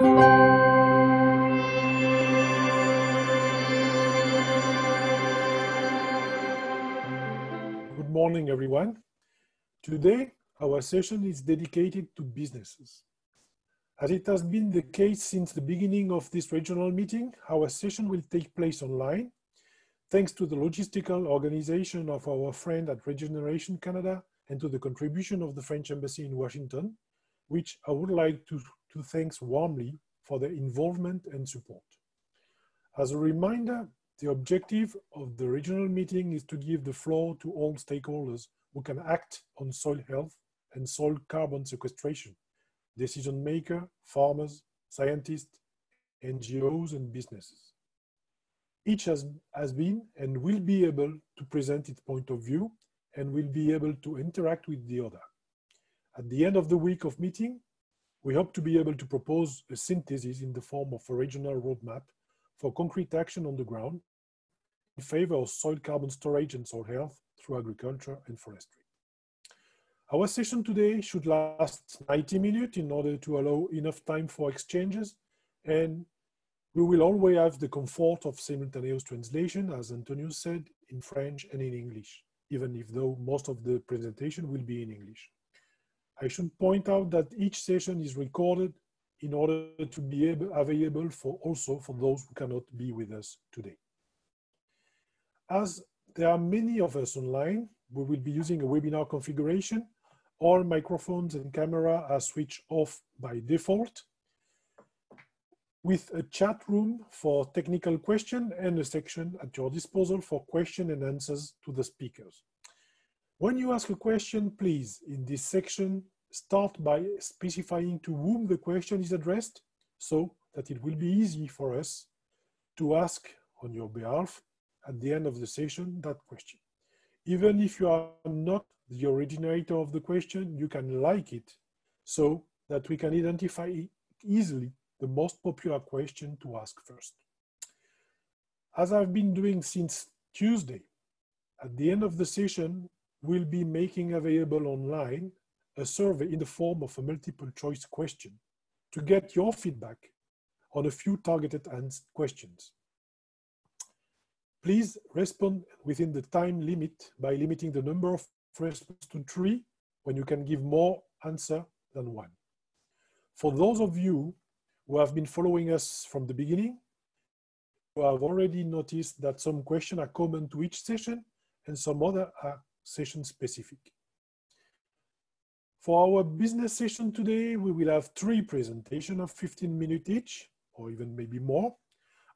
Good morning, everyone. Today, our session is dedicated to businesses. As it has been the case since the beginning of this regional meeting, our session will take place online, thanks to the logistical organization of our friend at Regeneration Canada and to the contribution of the French Embassy in Washington, which I would like to, to thank warmly for their involvement and support. As a reminder, the objective of the regional meeting is to give the floor to all stakeholders who can act on soil health and soil carbon sequestration, decision makers, farmers, scientists, NGOs, and businesses. Each has, has been and will be able to present its point of view and will be able to interact with the other. At the end of the week of meeting, we hope to be able to propose a synthesis in the form of a regional roadmap for concrete action on the ground in favor of soil carbon storage and soil health through agriculture and forestry. Our session today should last 90 minutes in order to allow enough time for exchanges and we will always have the comfort of simultaneous translation, as Antonio said, in French and in English, even if though most of the presentation will be in English. I should point out that each session is recorded in order to be able, available for also for those who cannot be with us today. As there are many of us online, we will be using a webinar configuration. All microphones and camera are switched off by default with a chat room for technical question and a section at your disposal for question and answers to the speakers. When you ask a question, please, in this section, start by specifying to whom the question is addressed so that it will be easy for us to ask on your behalf at the end of the session that question. Even if you are not the originator of the question, you can like it so that we can identify easily the most popular question to ask first. As I've been doing since Tuesday, at the end of the session, we'll be making available online a survey in the form of a multiple choice question to get your feedback on a few targeted questions. Please respond within the time limit by limiting the number of responses to three when you can give more answer than one. For those of you who have been following us from the beginning, you have already noticed that some questions are common to each session and some other are session specific. For our business session today, we will have three presentations of 15 minutes each, or even maybe more.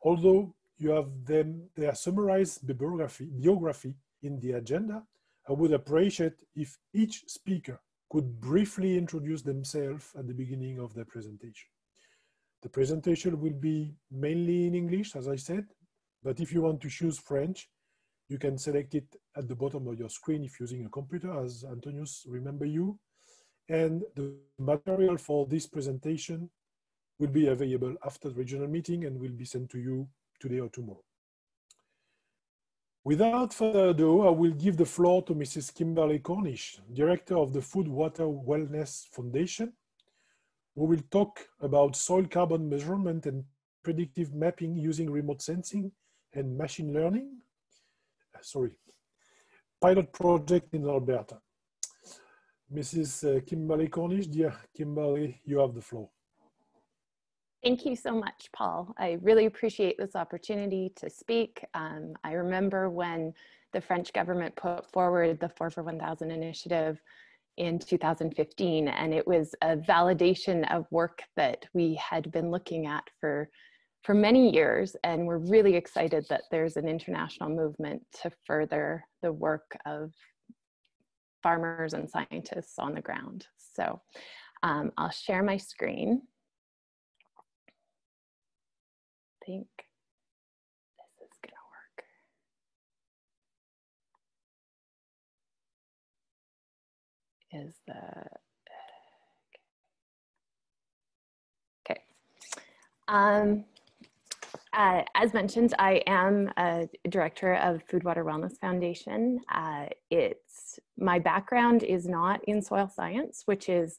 Although you have them, they are summarized bibliography, biography in the agenda, I would appreciate if each speaker could briefly introduce themselves at the beginning of their presentation. The presentation will be mainly in English, as I said, but if you want to choose French, you can select it at the bottom of your screen if using a computer, as Antonius remember you. And the material for this presentation will be available after the regional meeting and will be sent to you today or tomorrow. Without further ado, I will give the floor to Mrs. Kimberley Cornish, Director of the Food Water Wellness Foundation, we will talk about soil carbon measurement and predictive mapping using remote sensing and machine learning. Sorry, pilot project in Alberta. Mrs. Uh, Kimberley Cornish, dear Kimberley, you have the floor. Thank you so much, Paul. I really appreciate this opportunity to speak. Um, I remember when the French government put forward the 4 for 1000 initiative in 2015 and it was a validation of work that we had been looking at for for many years and we're really excited that there's an international movement to further the work of farmers and scientists on the ground so um, I'll share my screen I think this is gonna work. is the, okay. Um, uh, as mentioned, I am a director of Food Water Wellness Foundation. Uh, it's my background is not in soil science, which has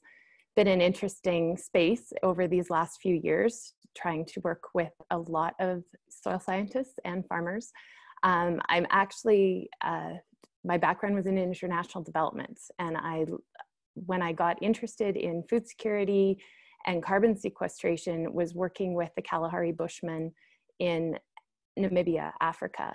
been an interesting space over these last few years, trying to work with a lot of soil scientists and farmers. Um, I'm actually, uh, my background was in international development, and I, when I got interested in food security and carbon sequestration, was working with the Kalahari Bushmen in Namibia, Africa,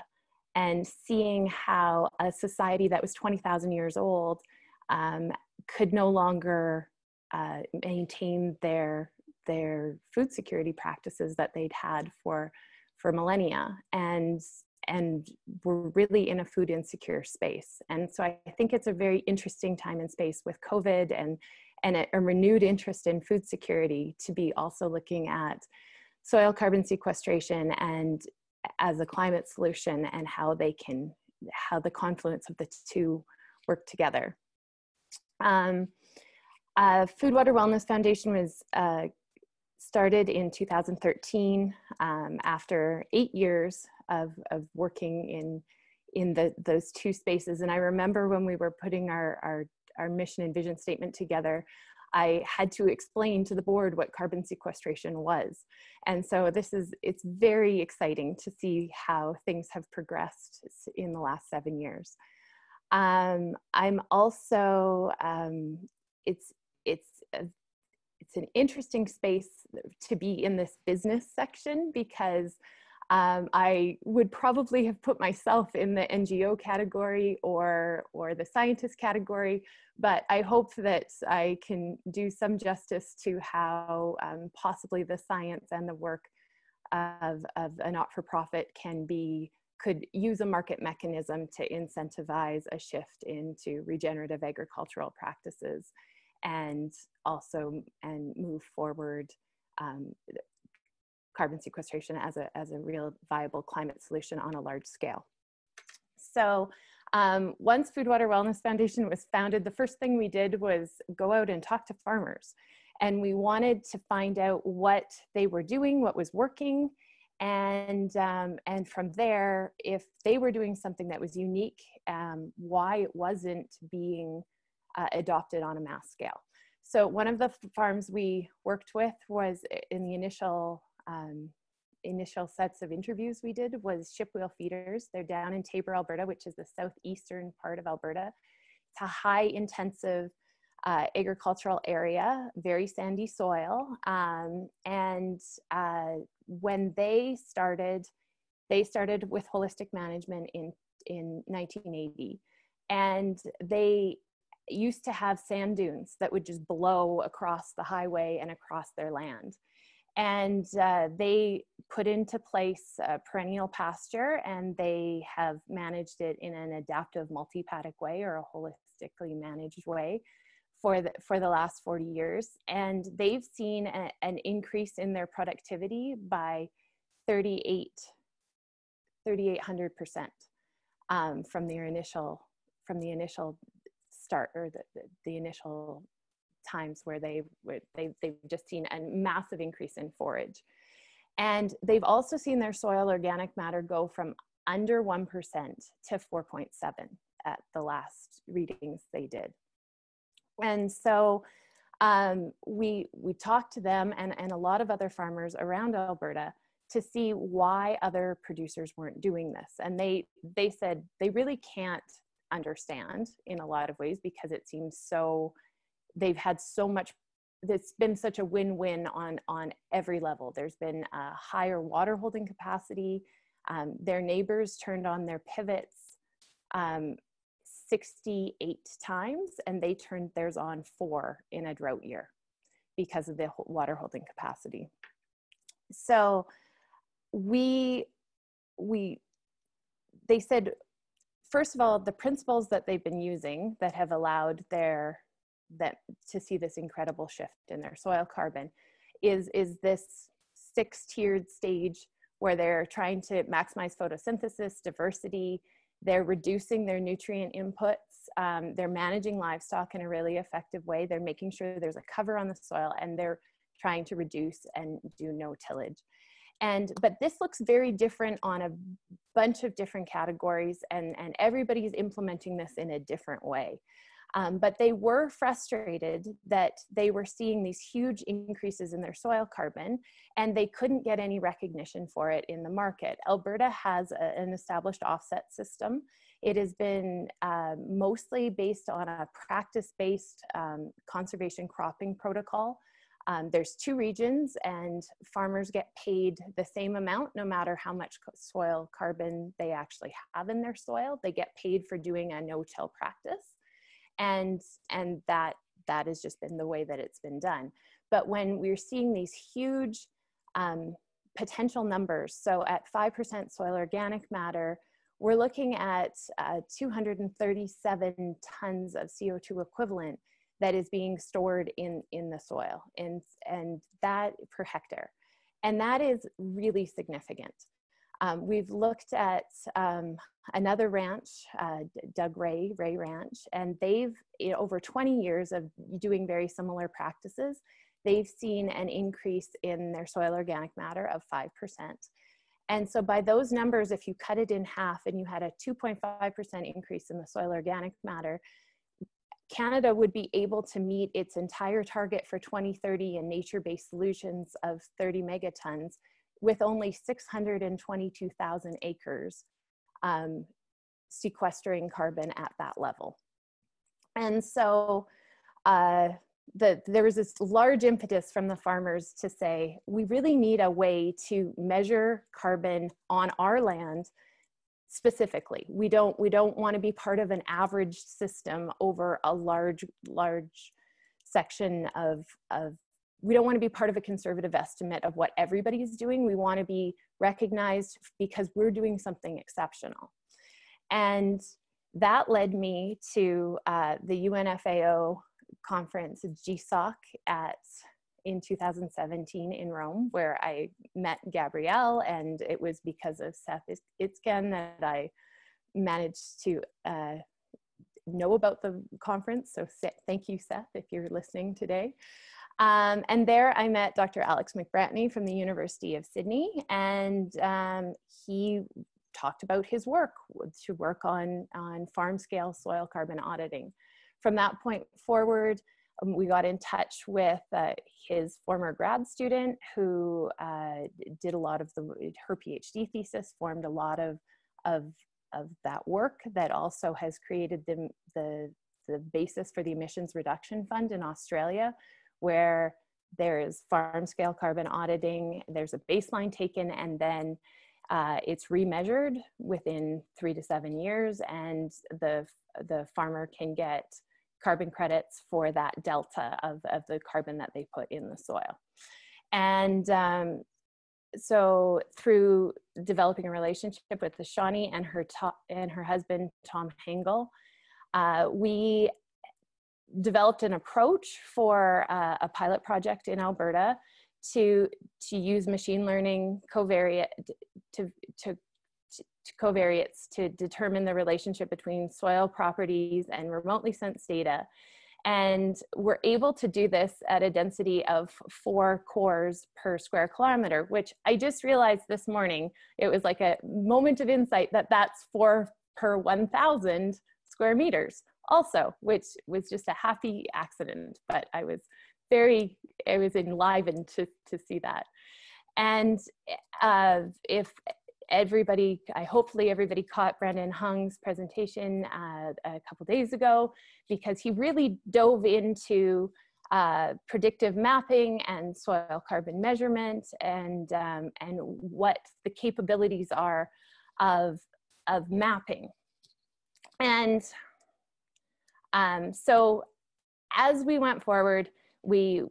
and seeing how a society that was 20,000 years old um, could no longer uh, maintain their their food security practices that they'd had for for millennia and and we're really in a food insecure space. And so i think it's a very interesting time and space with covid and and a, a renewed interest in food security to be also looking at soil carbon sequestration and as a climate solution and how they can how the confluence of the two work together um, uh, Food Water Wellness Foundation was uh, started in 2013 um, after eight years of, of working in in the, those two spaces. And I remember when we were putting our, our, our mission and vision statement together, I had to explain to the board what carbon sequestration was. And so this is, it's very exciting to see how things have progressed in the last seven years. Um, I'm also, um, it's, it's, a, it's an interesting space to be in this business section because um, I would probably have put myself in the NGO category or or the scientist category, but I hope that I can do some justice to how um, possibly the science and the work of, of a not-for-profit can be could use a market mechanism to incentivize a shift into regenerative agricultural practices and also and move forward um, carbon sequestration as a, as a real viable climate solution on a large scale. So um, once Food Water Wellness Foundation was founded, the first thing we did was go out and talk to farmers. And we wanted to find out what they were doing, what was working, and um, and from there, if they were doing something that was unique, um, why it wasn't being uh, adopted on a mass scale. So one of the farms we worked with was in the initial um, initial sets of interviews we did was Shipwheel Feeders. They're down in Taber, Alberta, which is the southeastern part of Alberta. It's a high intensive uh, agricultural area, very sandy soil. Um, and uh, when they started, they started with holistic management in, in 1980. And they used to have sand dunes that would just blow across the highway and across their land. And uh, they put into place perennial pasture and they have managed it in an adaptive multi-paddock way or a holistically managed way for the, for the last 40 years. And they've seen a, an increase in their productivity by 38, 3,800% um, from their initial, from the initial start or the, the, the initial times where they they've, they've just seen a massive increase in forage. And they've also seen their soil organic matter go from under 1% to 4.7 at the last readings they did. And so um, we, we talked to them and, and a lot of other farmers around Alberta to see why other producers weren't doing this. And they, they said they really can't understand in a lot of ways because it seems so, they've had so much, it's been such a win-win on, on every level. There's been a higher water holding capacity. Um, their neighbors turned on their pivots um, 68 times and they turned theirs on four in a drought year because of the water holding capacity. So we, we, they said, first of all, the principles that they've been using that have allowed their, that to see this incredible shift in their soil carbon is, is this six tiered stage where they're trying to maximize photosynthesis, diversity, they're reducing their nutrient inputs. Um, they're managing livestock in a really effective way. They're making sure there's a cover on the soil and they're trying to reduce and do no tillage. And, but this looks very different on a bunch of different categories and, and everybody's implementing this in a different way. Um, but they were frustrated that they were seeing these huge increases in their soil carbon and they couldn't get any recognition for it in the market. Alberta has a, an established offset system. It has been uh, mostly based on a practice based um, conservation cropping protocol. Um, there's two regions and farmers get paid the same amount no matter how much soil carbon they actually have in their soil. They get paid for doing a no-till practice and and that that has just been the way that it's been done. But when we're seeing these huge um, potential numbers so at 5% soil organic matter we're looking at uh, 237 tons of co2 equivalent that is being stored in in the soil and and that per hectare. And that is really significant um, we've looked at um, another ranch, uh, Doug Ray, Ray Ranch, and they've, know, over 20 years of doing very similar practices, they've seen an increase in their soil organic matter of 5%. And so by those numbers, if you cut it in half and you had a 2.5% increase in the soil organic matter, Canada would be able to meet its entire target for 2030 in nature-based solutions of 30 megatons with only 622,000 acres um, sequestering carbon at that level. And so uh, the, there was this large impetus from the farmers to say, we really need a way to measure carbon on our land specifically. We don't, we don't want to be part of an average system over a large, large section of, of we don't want to be part of a conservative estimate of what everybody's doing. We want to be recognized because we're doing something exceptional. And that led me to uh, the UNFAO conference, GSOC, at in 2017 in Rome, where I met Gabrielle, and it was because of Seth Itzkan that I managed to uh, know about the conference. So thank you, Seth, if you're listening today. Um, and there I met Dr. Alex McBratney from the University of Sydney, and um, he talked about his work to work on, on farm scale soil carbon auditing. From that point forward, um, we got in touch with uh, his former grad student who uh, did a lot of the, her PhD thesis, formed a lot of, of, of that work that also has created the, the, the basis for the Emissions Reduction Fund in Australia, where there's farm scale carbon auditing, there's a baseline taken, and then uh, it's remeasured within three to seven years, and the, the farmer can get carbon credits for that delta of, of the carbon that they put in the soil. And um, so through developing a relationship with the Shawnee and her, and her husband, Tom Hengl, uh, we developed an approach for uh, a pilot project in Alberta to to use machine learning covariate to, to to covariates to determine the relationship between soil properties and remotely sensed data. And we're able to do this at a density of four cores per square kilometer, which I just realized this morning. It was like a moment of insight that that's four per 1,000 square meters also, which was just a happy accident, but I was very, I was enlivened to, to see that. And uh, if everybody, I hopefully everybody caught Brandon Heung's presentation uh, a couple days ago, because he really dove into uh, predictive mapping and soil carbon measurement and, um, and what the capabilities are of, of mapping. And um, so as we went forward, we,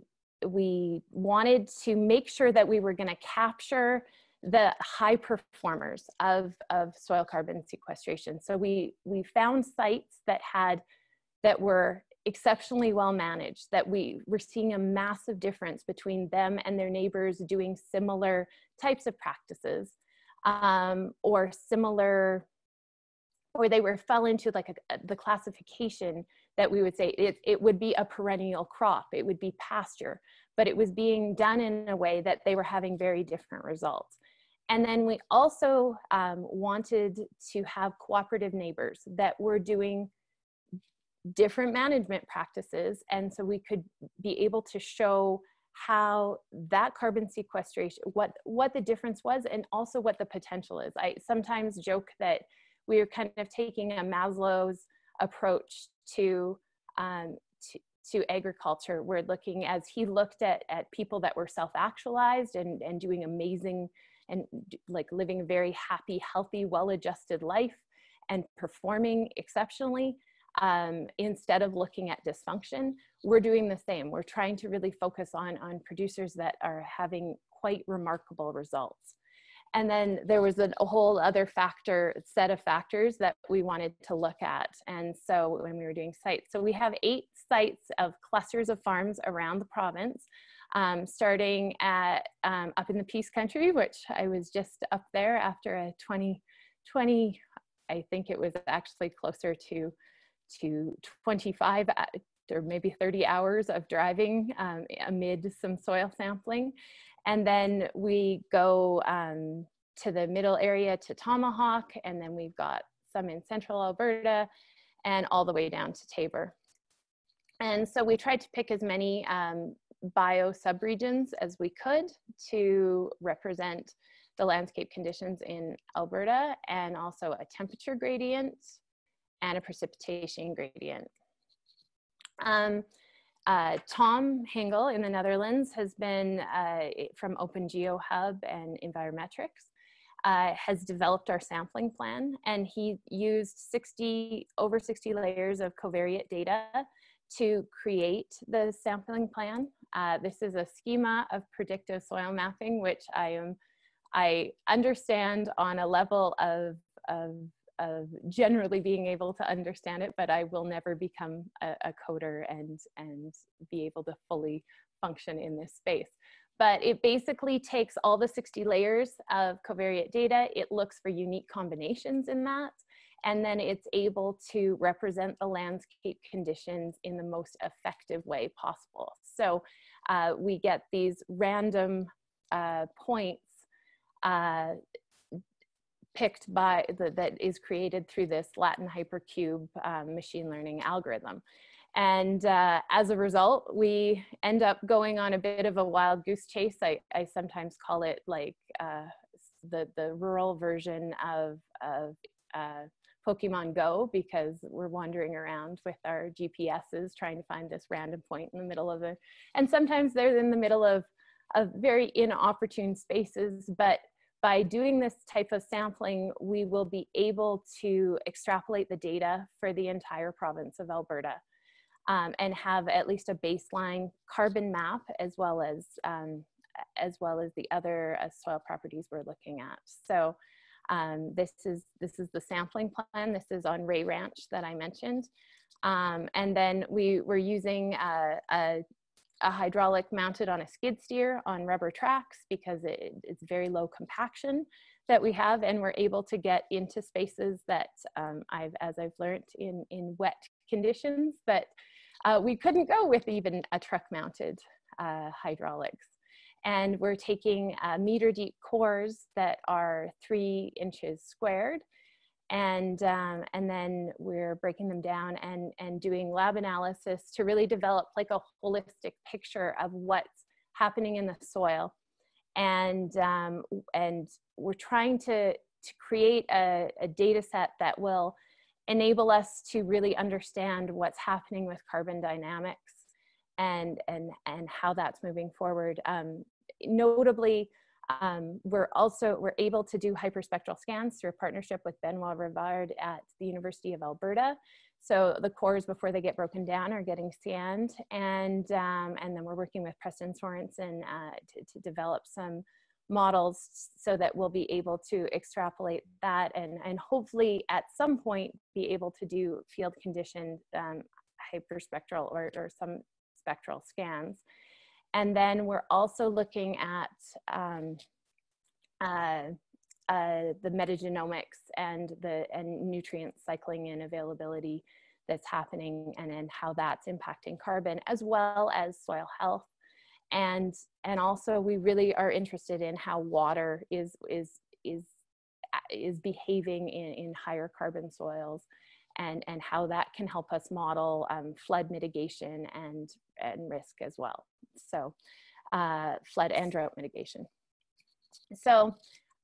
we wanted to make sure that we were gonna capture the high performers of, of soil carbon sequestration. So we, we found sites that had, that were exceptionally well managed, that we were seeing a massive difference between them and their neighbors doing similar types of practices um, or similar or they were fell into like a, the classification that we would say it, it would be a perennial crop it would be pasture but it was being done in a way that they were having very different results and then we also um, wanted to have cooperative neighbors that were doing different management practices. And so we could be able to show how that carbon sequestration, what, what the difference was and also what the potential is. I sometimes joke that we are kind of taking a Maslow's approach to, um, to, to agriculture. We're looking as he looked at, at people that were self-actualized and, and doing amazing and like living a very happy, healthy, well-adjusted life and performing exceptionally um, instead of looking at dysfunction, we're doing the same. We're trying to really focus on, on producers that are having quite remarkable results. And then there was a, whole other factor, set of factors that we wanted to look at. And so when we were doing sites, so we have eight sites of clusters of farms around the province, um, starting at um, up in the Peace Country, which I was just up there after a 20, 20 I think it was actually closer to to 25 uh, or maybe 30 hours of driving um, amid some soil sampling. And then we go um, to the middle area to Tomahawk, and then we've got some in central Alberta and all the way down to Taber. And so we tried to pick as many um, bio subregions as we could to represent the landscape conditions in Alberta and also a temperature gradient and a precipitation gradient. Um, uh, Tom Hengl in the Netherlands has been uh, from OpenGeoHub and Envirometrix, uh, has developed our sampling plan and he used 60, over 60 layers of covariate data to create the sampling plan. Uh, this is a schema of predictive soil mapping, which I am, I understand on a level of, of of generally being able to understand it, but I will never become a, a coder and, and be able to fully function in this space. But it basically takes all the 60 layers of covariate data, it looks for unique combinations in that, and then it's able to represent the landscape conditions in the most effective way possible. So uh, we get these random uh, points uh, picked by the, that is created through this Latin hypercube um, machine learning algorithm. And uh, as a result, we end up going on a bit of a wild goose chase. I, I sometimes call it like uh, the, the rural version of, of uh, Pokemon Go because we're wandering around with our GPSs trying to find this random point in the middle of it. And sometimes they're in the middle of, of very inopportune spaces, but by doing this type of sampling, we will be able to extrapolate the data for the entire province of Alberta um, and have at least a baseline carbon map as well as, um, as well as the other uh, soil properties we're looking at. So um, this, is, this is the sampling plan. This is on Ray Ranch that I mentioned. Um, and then we were using a, a a hydraulic mounted on a skid steer on rubber tracks because it, it's very low compaction that we have and we're able to get into spaces that um, I've, as I've learned in, in wet conditions, but uh, we couldn't go with even a truck mounted uh, hydraulics. And we're taking uh, meter deep cores that are three inches squared and um, and then we're breaking them down and and doing lab analysis to really develop like a holistic picture of what's happening in the soil. And um, and we're trying to to create a, a data set that will enable us to really understand what's happening with carbon dynamics and and and how that's moving forward. Um, notably um, we're also, we're able to do hyperspectral scans through a partnership with Benoit Rivard at the University of Alberta. So the cores before they get broken down are getting scanned and, um, and then we're working with Preston Sorenson uh, to, to develop some models so that we'll be able to extrapolate that and, and hopefully at some point be able to do field conditioned um, hyperspectral or, or some spectral scans. And then we're also looking at um, uh, uh, the metagenomics and the and nutrient cycling and availability that's happening and, and how that's impacting carbon as well as soil health. And, and also we really are interested in how water is, is, is, is behaving in, in higher carbon soils and, and how that can help us model um, flood mitigation and, and risk as well. So uh, flood and drought mitigation. So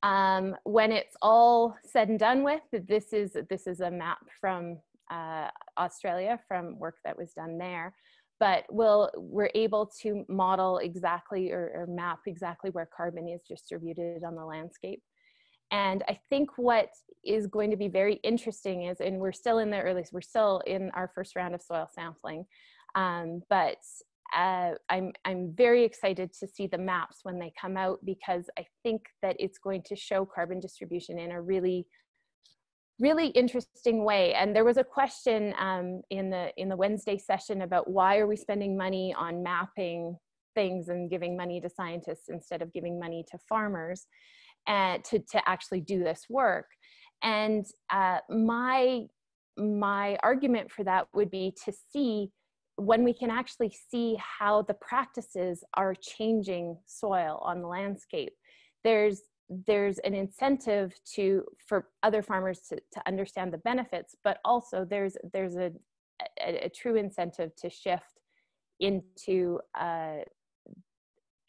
um, when it's all said and done with, this is, this is a map from uh, Australia from work that was done there. But we'll, we're able to model exactly or, or map exactly where carbon is distributed on the landscape. And I think what is going to be very interesting is, and we're still in the early, we're still in our first round of soil sampling, um, but uh, I'm, I'm very excited to see the maps when they come out because I think that it's going to show carbon distribution in a really really interesting way. And there was a question um, in the in the wednesday session about why are we spending money on mapping things and giving money to scientists instead of giving money to farmers to, to actually do this work. And uh, my my argument for that would be to see when we can actually see how the practices are changing soil on the landscape. There's there's an incentive to for other farmers to, to understand the benefits but also there's there's a, a, a true incentive to shift into uh,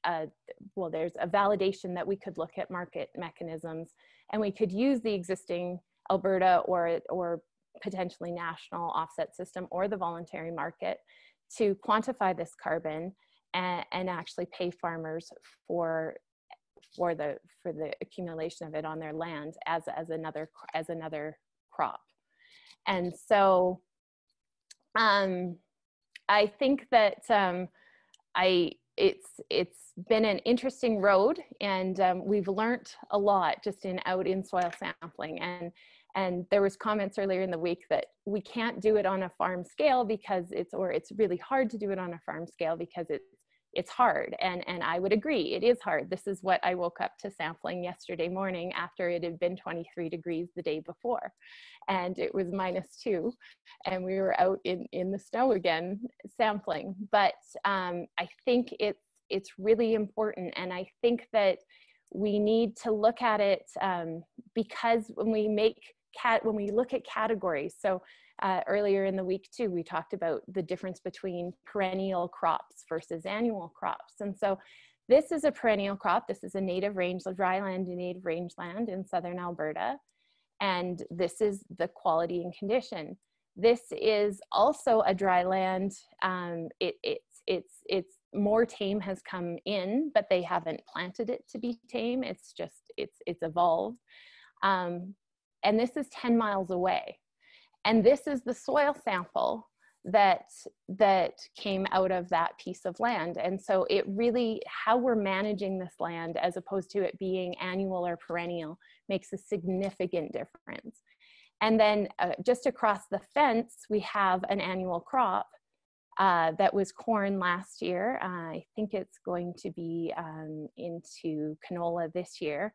uh, well there's a validation that we could look at market mechanisms and we could use the existing alberta or or potentially national offset system or the voluntary market to quantify this carbon and, and actually pay farmers for for the for the accumulation of it on their land as as another as another crop. And so um i think that um i it's it's been an interesting road and um, we've learned a lot just in out in soil sampling and and there was comments earlier in the week that we can't do it on a farm scale because it's or it's really hard to do it on a farm scale because it's it's hard and and i would agree it is hard. This is what i woke up to sampling yesterday morning after it had been 23 degrees the day before and it was minus two and we were out in in the snow again sampling. But um, i think it's it's really important and i think that we need to look at it um, because when we make cat when we look at categories so uh, earlier in the week too we talked about the difference between perennial crops versus annual crops. And so this is a perennial crop. This is a native range dryland and native rangeland in southern alberta. And this is the quality and condition. This is also a dry land. Um, it, it's it's it's more tame has come in but they haven't planted it to be tame. It's just it's it's evolved. Um, and this is 10 miles away. And this is the soil sample that that came out of that piece of land. And so it really how we're managing this land as opposed to it being annual or perennial makes a significant difference. And then uh, just across the fence we have an annual crop uh, that was corn last year. Uh, i think it's going to be um, into canola this year.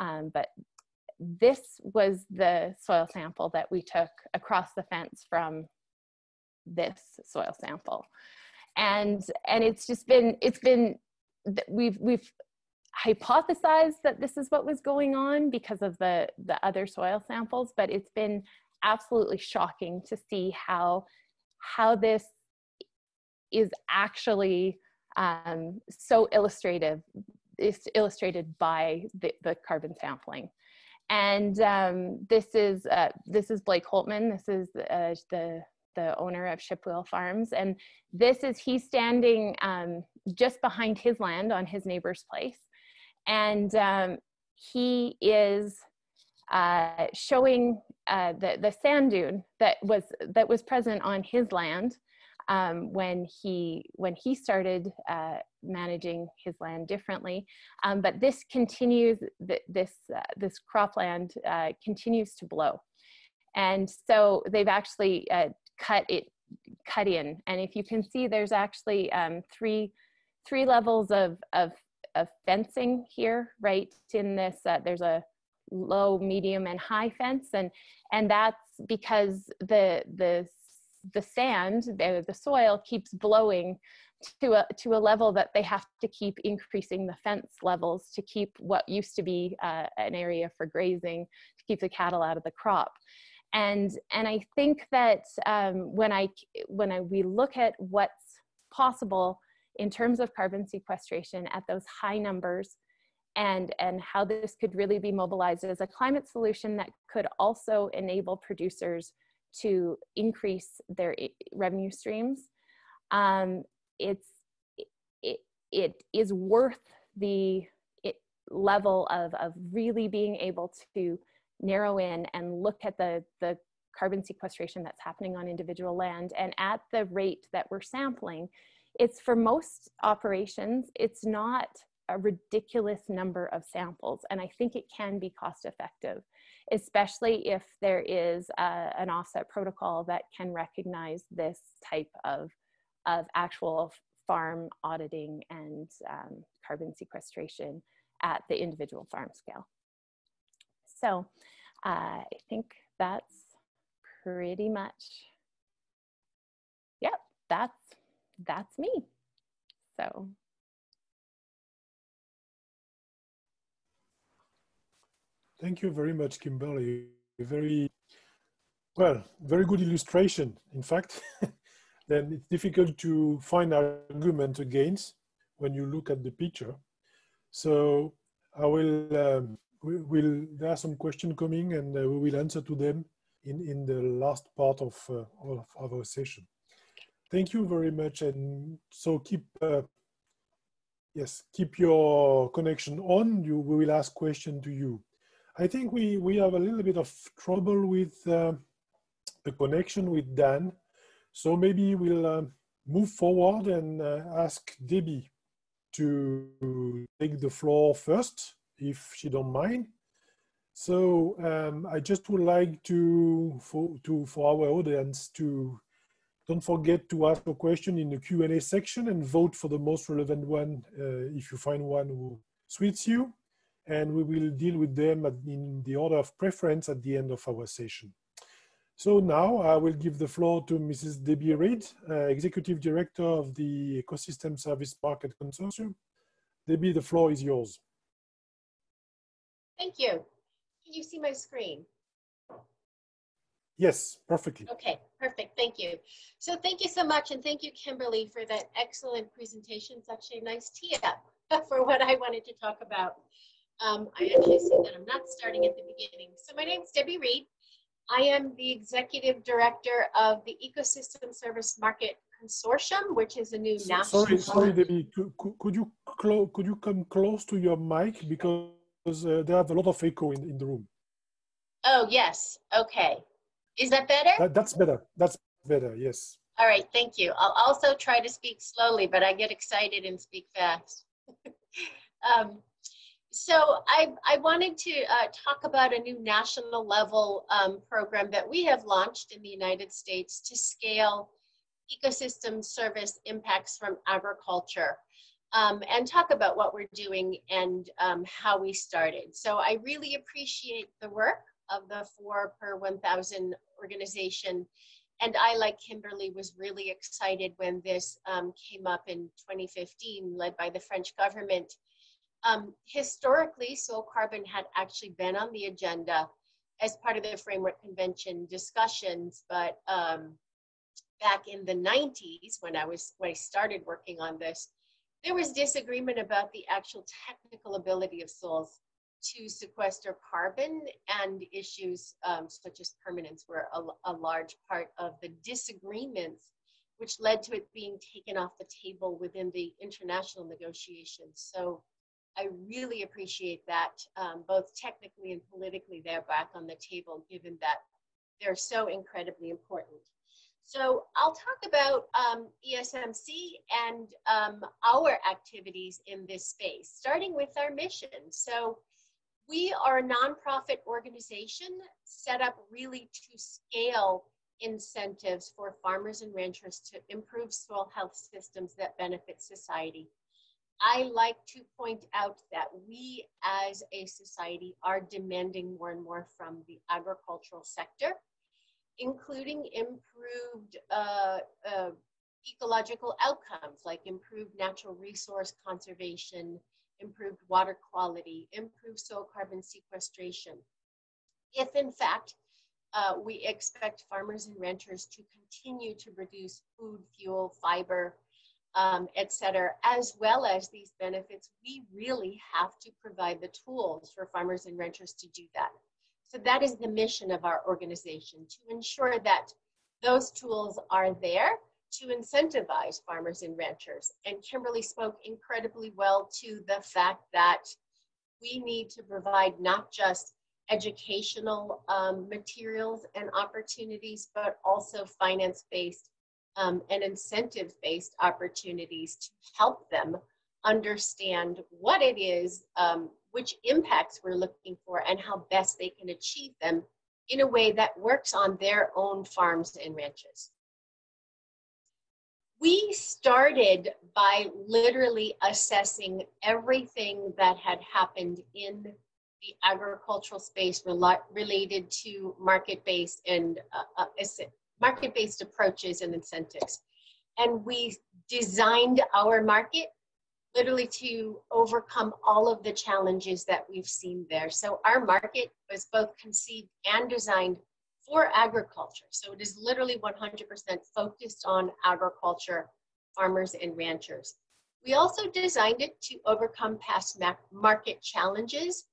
Um, but this was the soil sample that we took across the fence from this soil sample. And and it's just been it's been we've we've hypothesized that this is what was going on because of the the other soil samples but it's been absolutely shocking to see how how this is actually um, so illustrative is illustrated by the, the carbon sampling and um, this is uh, this is Blake Holtman. This is uh, the the owner of Shipwheel Farms, and this is he's standing um, just behind his land on his neighbor's place, and um, he is uh, showing uh, the the sand dune that was that was present on his land um, when he when he started uh, managing his land differently. Um, but this continues, th this, uh, this cropland uh, continues to blow. And so they've actually uh, cut it, cut in. And if you can see, there's actually um, three, three levels of, of, of fencing here, right in this, uh, there's a low, medium, and high fence. And, and that's because the, the the sand, the, the soil keeps blowing to a, to a level that they have to keep increasing the fence levels to keep what used to be uh, an area for grazing, to keep the cattle out of the crop. And, and I think that um, when, I, when I, we look at what's possible in terms of carbon sequestration at those high numbers and, and how this could really be mobilized as a climate solution that could also enable producers to increase their revenue streams. Um, it's, it, it is worth the level of, of really being able to narrow in and look at the, the carbon sequestration that's happening on individual land and at the rate that we're sampling, it's for most operations, it's not a ridiculous number of samples. And I think it can be cost effective, especially if there is a, an offset protocol that can recognize this type of, of actual farm auditing and um, carbon sequestration at the individual farm scale. So uh, I think that's pretty much, yep, that's, that's me. So. Thank you very much, Kimberley. Very, well, very good illustration, in fact. then it's difficult to find argument against when you look at the picture. So I will, um, we will, there are some questions coming and uh, we will answer to them in, in the last part of, uh, of our session. Thank you very much. And so keep, uh, yes, keep your connection on. You, we will ask question to you. I think we, we have a little bit of trouble with uh, the connection with Dan. So maybe we'll uh, move forward and uh, ask Debbie to take the floor first, if she don't mind. So um, I just would like to for, to, for our audience to don't forget to ask a question in the Q&A section and vote for the most relevant one uh, if you find one who suits you. And we will deal with them in the order of preference at the end of our session. So now I will give the floor to Mrs. Debbie Reed, uh, Executive Director of the Ecosystem Service Market Consortium. Debbie, the floor is yours. Thank you. Can you see my screen? Yes, perfectly. Okay, perfect. Thank you. So thank you so much. And thank you, Kimberley, for that excellent presentation. It's actually a nice tee up for what I wanted to talk about. Um, I actually see that I'm not starting at the beginning. So my name is Debbie Reed. I am the executive director of the Ecosystem Service Market Consortium, which is a new national. Sorry, sorry, Debbie. Could, could you could you come close to your mic because uh, there have a lot of echo in, in the room. Oh yes. Okay. Is that better? That, that's better. That's better. Yes. All right. Thank you. I'll also try to speak slowly, but I get excited and speak fast. um, so I, I wanted to uh, talk about a new national level um, program that we have launched in the United States to scale ecosystem service impacts from agriculture um, and talk about what we're doing and um, how we started. So I really appreciate the work of the four per 1,000 organization. And I, like Kimberley, was really excited when this um, came up in 2015, led by the French government um, historically, soil carbon had actually been on the agenda as part of the Framework Convention discussions, but um, back in the 90s, when I was when I started working on this, there was disagreement about the actual technical ability of soils to sequester carbon, and issues um, such as permanence were a, a large part of the disagreements, which led to it being taken off the table within the international negotiations. So I really appreciate that, um, both technically and politically, they're back on the table, given that they're so incredibly important. So I'll talk about um, ESMC and um, our activities in this space, starting with our mission. So we are a nonprofit organization set up really to scale incentives for farmers and ranchers to improve soil health systems that benefit society. I like to point out that we as a society are demanding more and more from the agricultural sector, including improved uh, uh, ecological outcomes like improved natural resource conservation, improved water quality, improved soil carbon sequestration. If in fact uh, we expect farmers and ranchers to continue to produce food, fuel, fiber, um, et cetera, as well as these benefits, we really have to provide the tools for farmers and ranchers to do that. So that is the mission of our organization, to ensure that those tools are there to incentivize farmers and ranchers. And Kimberley spoke incredibly well to the fact that we need to provide not just educational um, materials and opportunities, but also finance-based um, and incentive-based opportunities to help them understand what it is, um, which impacts we're looking for, and how best they can achieve them in a way that works on their own farms and ranches. We started by literally assessing everything that had happened in the agricultural space related to market-based and uh, uh, market-based approaches and incentives. And we designed our market literally to overcome all of the challenges that we've seen there. So our market was both conceived and designed for agriculture. So it is literally 100% focused on agriculture, farmers and ranchers. We also designed it to overcome past market challenges.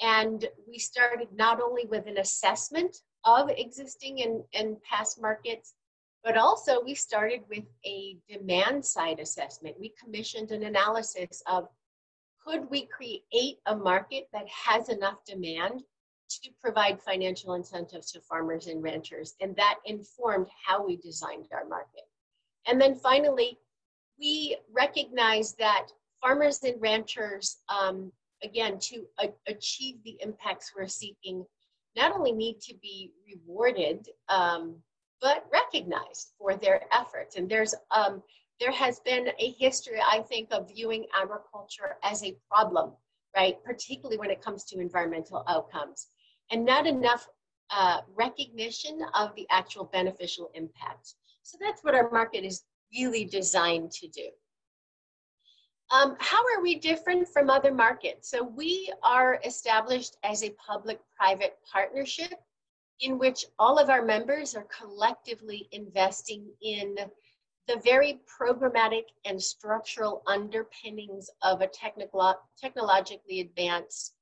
And we started not only with an assessment of existing and, and past markets, but also we started with a demand side assessment. We commissioned an analysis of could we create a market that has enough demand to provide financial incentives to farmers and ranchers? And that informed how we designed our market. And then finally, we recognized that farmers and ranchers, um, again, to achieve the impacts we're seeking, not only need to be rewarded, um, but recognized for their efforts. And there's um, there has been a history, I think, of viewing agriculture as a problem, right? Particularly when it comes to environmental outcomes, and not enough uh, recognition of the actual beneficial impacts. So that's what our market is really designed to do. Um, how are we different from other markets? So we are established as a public-private partnership in which all of our members are collectively investing in the very programmatic and structural underpinnings of a technical, technologically advanced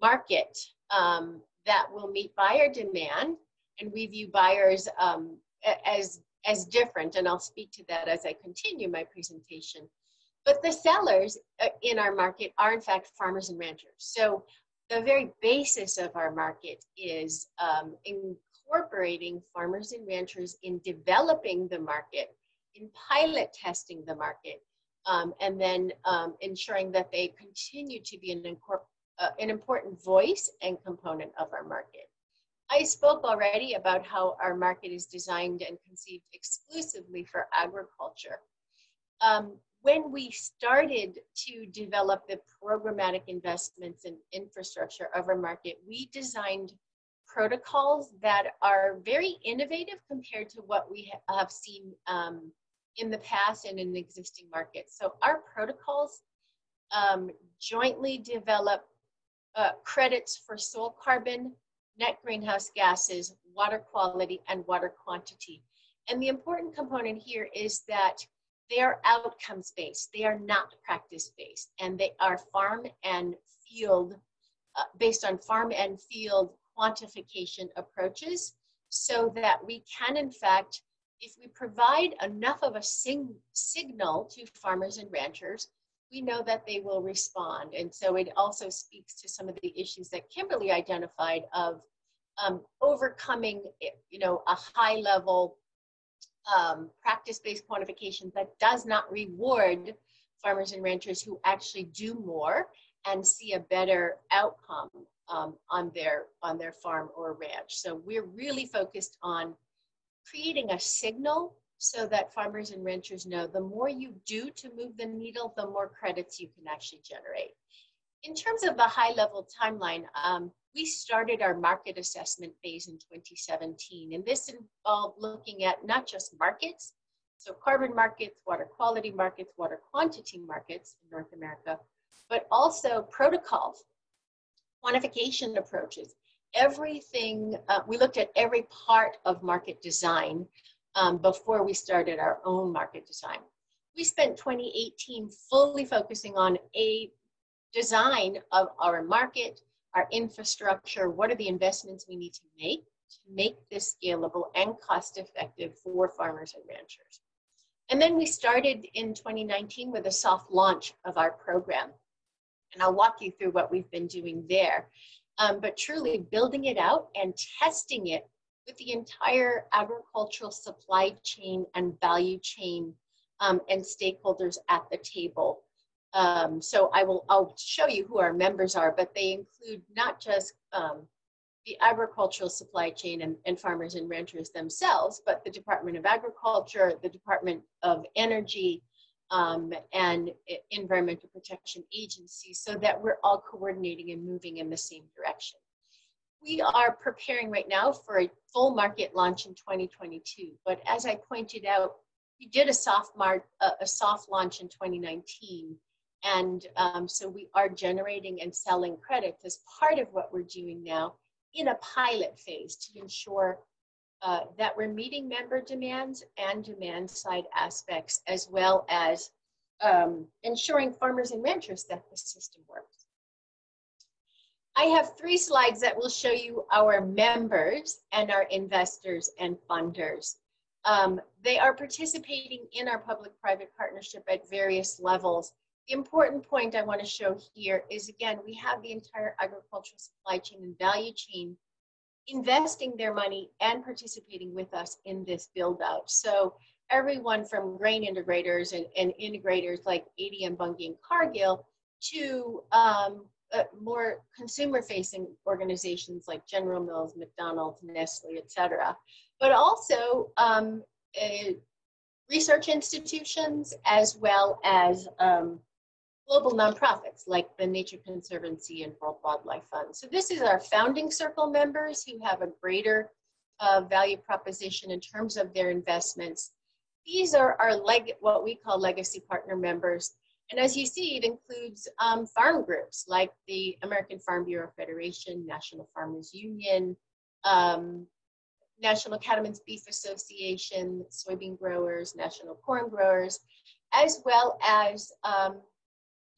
market um, that will meet buyer demand. And we view buyers um, as, as different, and I'll speak to that as I continue my presentation. But the sellers uh, in our market are in fact farmers and ranchers. So the very basis of our market is um, incorporating farmers and ranchers in developing the market, in pilot testing the market, um, and then um, ensuring that they continue to be an, uh, an important voice and component of our market. I spoke already about how our market is designed and conceived exclusively for agriculture. Um, when we started to develop the programmatic investments and infrastructure of our market, we designed protocols that are very innovative compared to what we have seen um, in the past and in existing markets. So our protocols um, jointly develop uh, credits for soil carbon, net greenhouse gases, water quality, and water quantity. And the important component here is that they are outcomes based. They are not practice based, and they are farm and field uh, based on farm and field quantification approaches, so that we can, in fact, if we provide enough of a sing- signal to farmers and ranchers, we know that they will respond. And so it also speaks to some of the issues that Kimberley identified of um, overcoming, you know, a high level um, practice-based quantification that does not reward farmers and ranchers who actually do more and see a better outcome um, on their on their farm or ranch. So we're really focused on creating a signal so that farmers and ranchers know the more you do to move the needle, the more credits you can actually generate. In terms of the high level timeline, um, we started our market assessment phase in 2017, and this involved looking at not just markets, so carbon markets, water quality markets, water quantity markets in North America, but also protocols, quantification approaches, everything, uh, we looked at every part of market design um, before we started our own market design. We spent 2018 fully focusing on a design of our market, our infrastructure, what are the investments we need to make to make this scalable and cost effective for farmers and ranchers. And then we started in 2019 with a soft launch of our program. And I'll walk you through what we've been doing there. Um, but truly building it out and testing it with the entire agricultural supply chain and value chain um, and stakeholders at the table. Um, so I will I'll show you who our members are, but they include not just um, the agricultural supply chain and, and farmers and ranchers themselves, but the Department of Agriculture, the Department of Energy, um, and Environmental Protection Agencies so that we're all coordinating and moving in the same direction. We are preparing right now for a full market launch in 2022, but as I pointed out, we did a soft, mar- a soft launch in 2019 and um, so we are generating and selling credits as part of what we're doing now in a pilot phase to ensure uh, that we're meeting member demands and demand side aspects, as well as um, ensuring farmers and ranchers that the system works. I have three slides that will show you our members and our investors and funders. Um, they are participating in our public-private partnership at various levels the important point I want to show here is again, we have the entire agricultural supply chain and value chain investing their money and participating with us in this build out. So everyone from grain integrators and, and integrators like ADM, Bunge, and Cargill to um, uh, more consumer facing organizations like General Mills, McDonald's, Nestle, etc. But also um, uh, research institutions as well as um, global nonprofits like the Nature Conservancy and World Wildlife Fund. So this is our founding circle members who have a greater uh, value proposition in terms of their investments. These are our leg what we call legacy partner members. And as you see, it includes um, farm groups like the American Farm Bureau Federation, National Farmers Union, um, National Cattlemen's Beef Association, soybean growers, national corn growers, as well as um,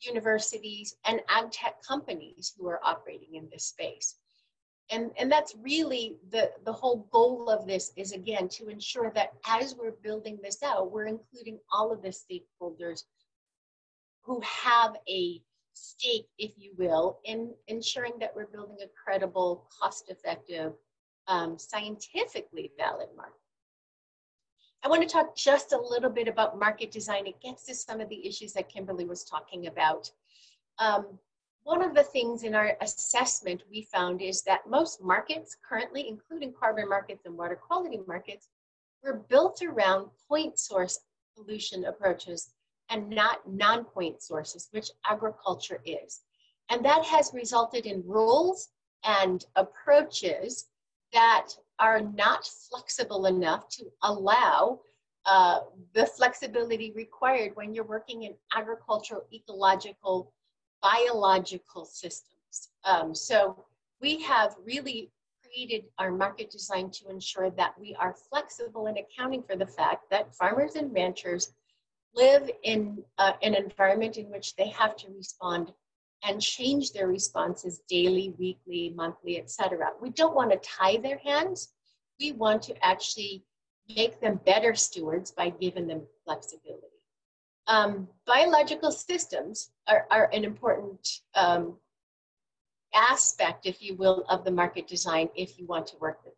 universities, and ag tech companies who are operating in this space. And, and that's really the, the whole goal of this is again to ensure that as we're building this out, we're including all of the stakeholders who have a stake, if you will, in ensuring that we're building a credible, cost effective, um, scientifically valid market. I want to talk just a little bit about market design. It gets to some of the issues that Kimberley was talking about. Um, one of the things in our assessment we found is that most markets currently, including carbon markets and water quality markets, were built around point source pollution approaches and not non-point sources, which agriculture is. And that has resulted in rules and approaches that are not flexible enough to allow uh, the flexibility required when you're working in agricultural, ecological, biological systems. Um, so we have really created our market design to ensure that we are flexible in accounting for the fact that farmers and ranchers live in uh, an environment in which they have to respond and change their responses daily, weekly, monthly, etc. We don't want to tie their hands. We want to actually make them better stewards by giving them flexibility. Um, biological systems are, are an important um, aspect, if you will, of the market design if you want to work with,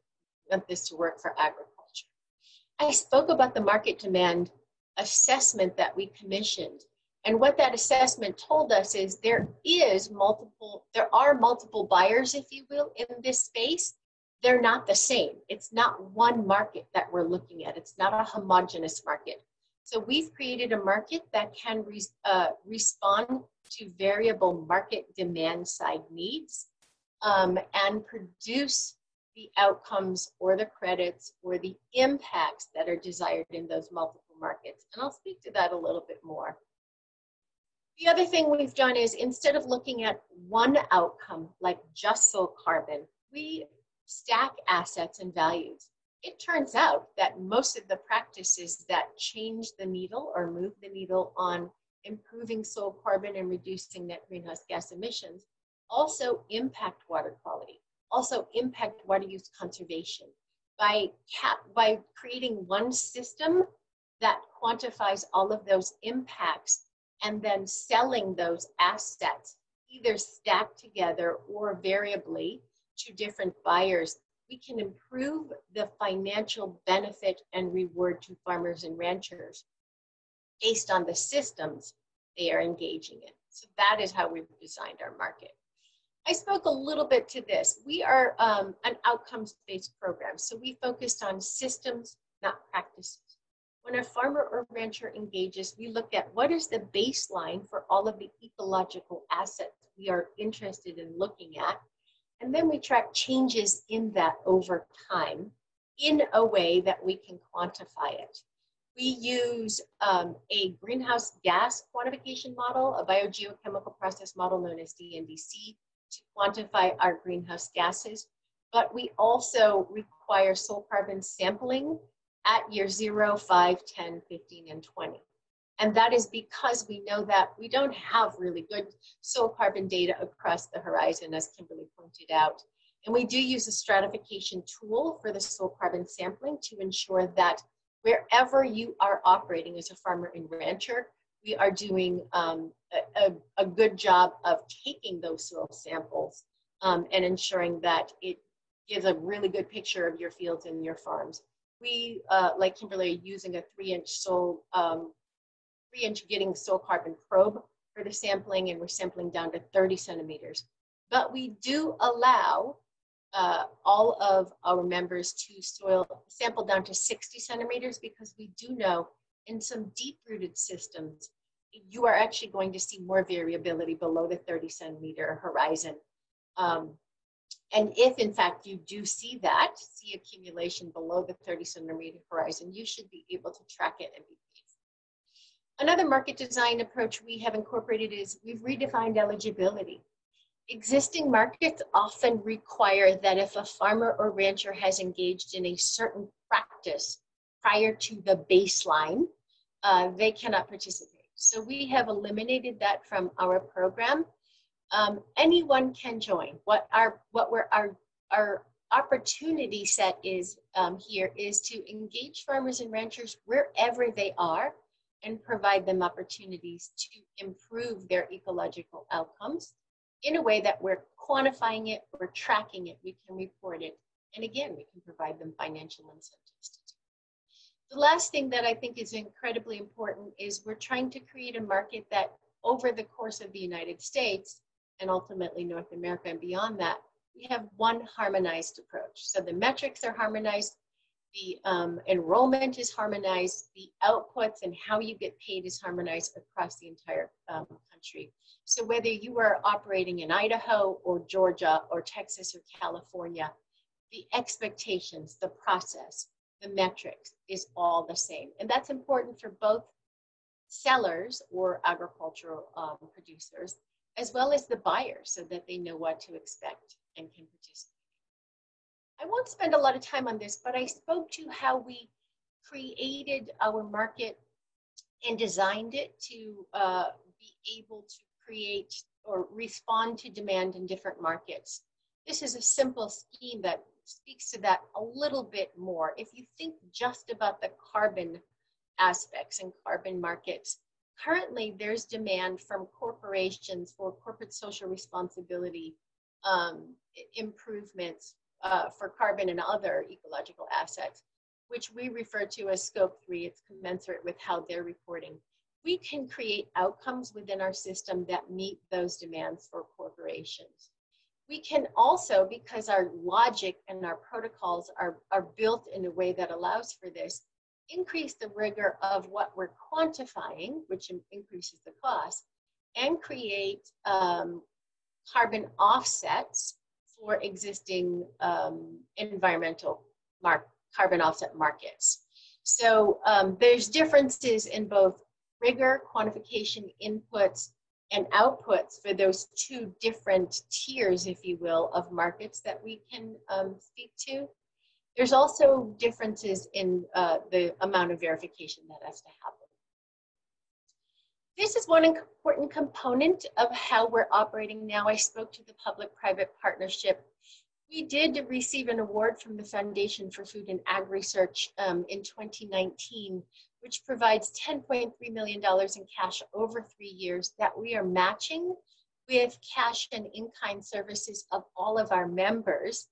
want this to work for agriculture. I spoke about the market demand assessment that we commissioned and what that assessment told us is there is multiple, there are multiple buyers, if you will, in this space. They're not the same. It's not one market that we're looking at. It's not a homogenous market. So we've created a market that can re uh, respond to variable market demand side needs um, and produce the outcomes or the credits or the impacts that are desired in those multiple markets. And I'll speak to that a little bit more. The other thing we've done is instead of looking at one outcome, like just soil carbon, we stack assets and values. It turns out that most of the practices that change the needle or move the needle on improving soil carbon and reducing net greenhouse gas emissions also impact water quality, also impact water use conservation. By, cap, by creating one system that quantifies all of those impacts and then selling those assets, either stacked together or variably to different buyers, we can improve the financial benefit and reward to farmers and ranchers based on the systems they are engaging in. So that is how we've designed our market. I spoke a little bit to this. We are um, an outcomes-based program, so we focused on systems, not practices. When a farmer or rancher engages, we look at what is the baseline for all of the ecological assets we are interested in looking at, and then we track changes in that over time in a way that we can quantify it. We use um, a greenhouse gas quantification model, a biogeochemical process model known as DNDC, to quantify our greenhouse gases. But we also require soil carbon sampling at year 0, 5, 10, 15, and 20. And that is because we know that we don't have really good soil carbon data across the horizon, as Kimberley pointed out. And we do use a stratification tool for the soil carbon sampling to ensure that wherever you are operating as a farmer and rancher, we are doing um, a, a, good job of taking those soil samples um, and ensuring that it gives a really good picture of your fields and your farms. We, uh, like Kimberley, are using a three inch soil, um, three inch Giddings soil carbon probe for the sampling and we're sampling down to 30 centimeters. But we do allow uh, all of our members to soil sample down to 60 centimeters because we do know in some deep rooted systems, you are actually going to see more variability below the 30 centimeter horizon. Um, and if in fact you do see that, see accumulation below the 30 centimeter horizon, you should be able to track it and be safe. Another market design approach we have incorporated is we've redefined eligibility. Existing markets often require that if a farmer or rancher has engaged in a certain practice prior to the baseline, uh, they cannot participate. So we have eliminated that from our program. Um, anyone can join. What our what we're our our opportunity set is um, here is to engage farmers and ranchers wherever they are and provide them opportunities to improve their ecological outcomes in a way that we're quantifying it, we're tracking it, we can report it, and again, we can provide them financial incentives to do. The last thing that I think is incredibly important is we're trying to create a market that over the course of the United States and ultimately North America and beyond that, we have one harmonized approach. So the metrics are harmonized, the um, enrollment is harmonized, the outputs and how you get paid is harmonized across the entire um, country. So whether you are operating in Idaho or Georgia or Texas or California, the expectations, the process, the metrics is all the same. And that's important for both sellers or agricultural um, producers, as well as the buyer so that they know what to expect and can participate. I won't spend a lot of time on this, but I spoke to how we created our market and designed it to uh, be able to create or respond to demand in different markets. This is a simple scheme that speaks to that a little bit more. If you think just about the carbon aspects and carbon markets, currently there's demand from corporations for corporate social responsibility um, improvements uh, for carbon and other ecological assets, which we refer to as scope three. It's commensurate with how they're reporting we can create outcomes within our system that meet those demands for corporations. We can also, because our logic and our protocols are, are built in a way that allows for this, increase the rigor of what we're quantifying, which increases the cost, and create um, carbon offsets for existing um, environmental carbon offset markets. So um, there's differences in both rigor, quantification inputs, and outputs for those two different tiers, if you will, of markets that we can um, speak to. There's also differences in uh, the amount of verification that has to happen. This is one important component of how we're operating now. I spoke to the public-private partnership. We did receive an award from the Foundation for Food and Ag Research um, in 2019, which provides $10.3 million in cash over three years that we are matching with cash and in-kind services of all of our members.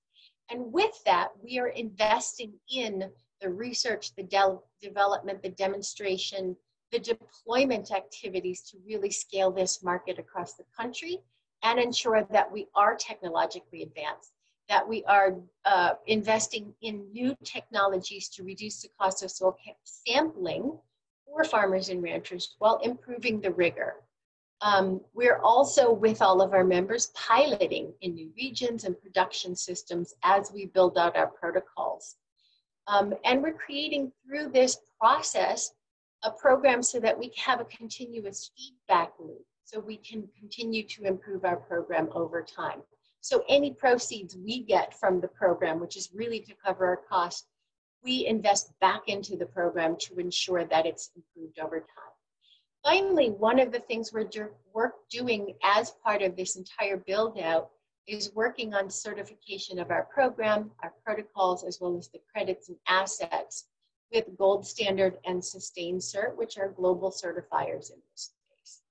And with that, we are investing in the research, the de development, the demonstration, the deployment activities to really scale this market across the country and ensure that we are technologically advanced, that we are uh, investing in new technologies to reduce the cost of soil sampling for farmers and ranchers while improving the rigor. Um, we're also, with all of our members, piloting in new regions and production systems as we build out our protocols. Um, and we're creating through this process a program so that we have a continuous feedback loop so we can continue to improve our program over time. So any proceeds we get from the program, which is really to cover our costs, we invest back into the program to ensure that it's improved over time. Finally, one of the things we're do work doing as part of this entire build out is working on certification of our program, our protocols, as well as the credits and assets with Gold Standard and SustainCERT, which are global certifiers in this space.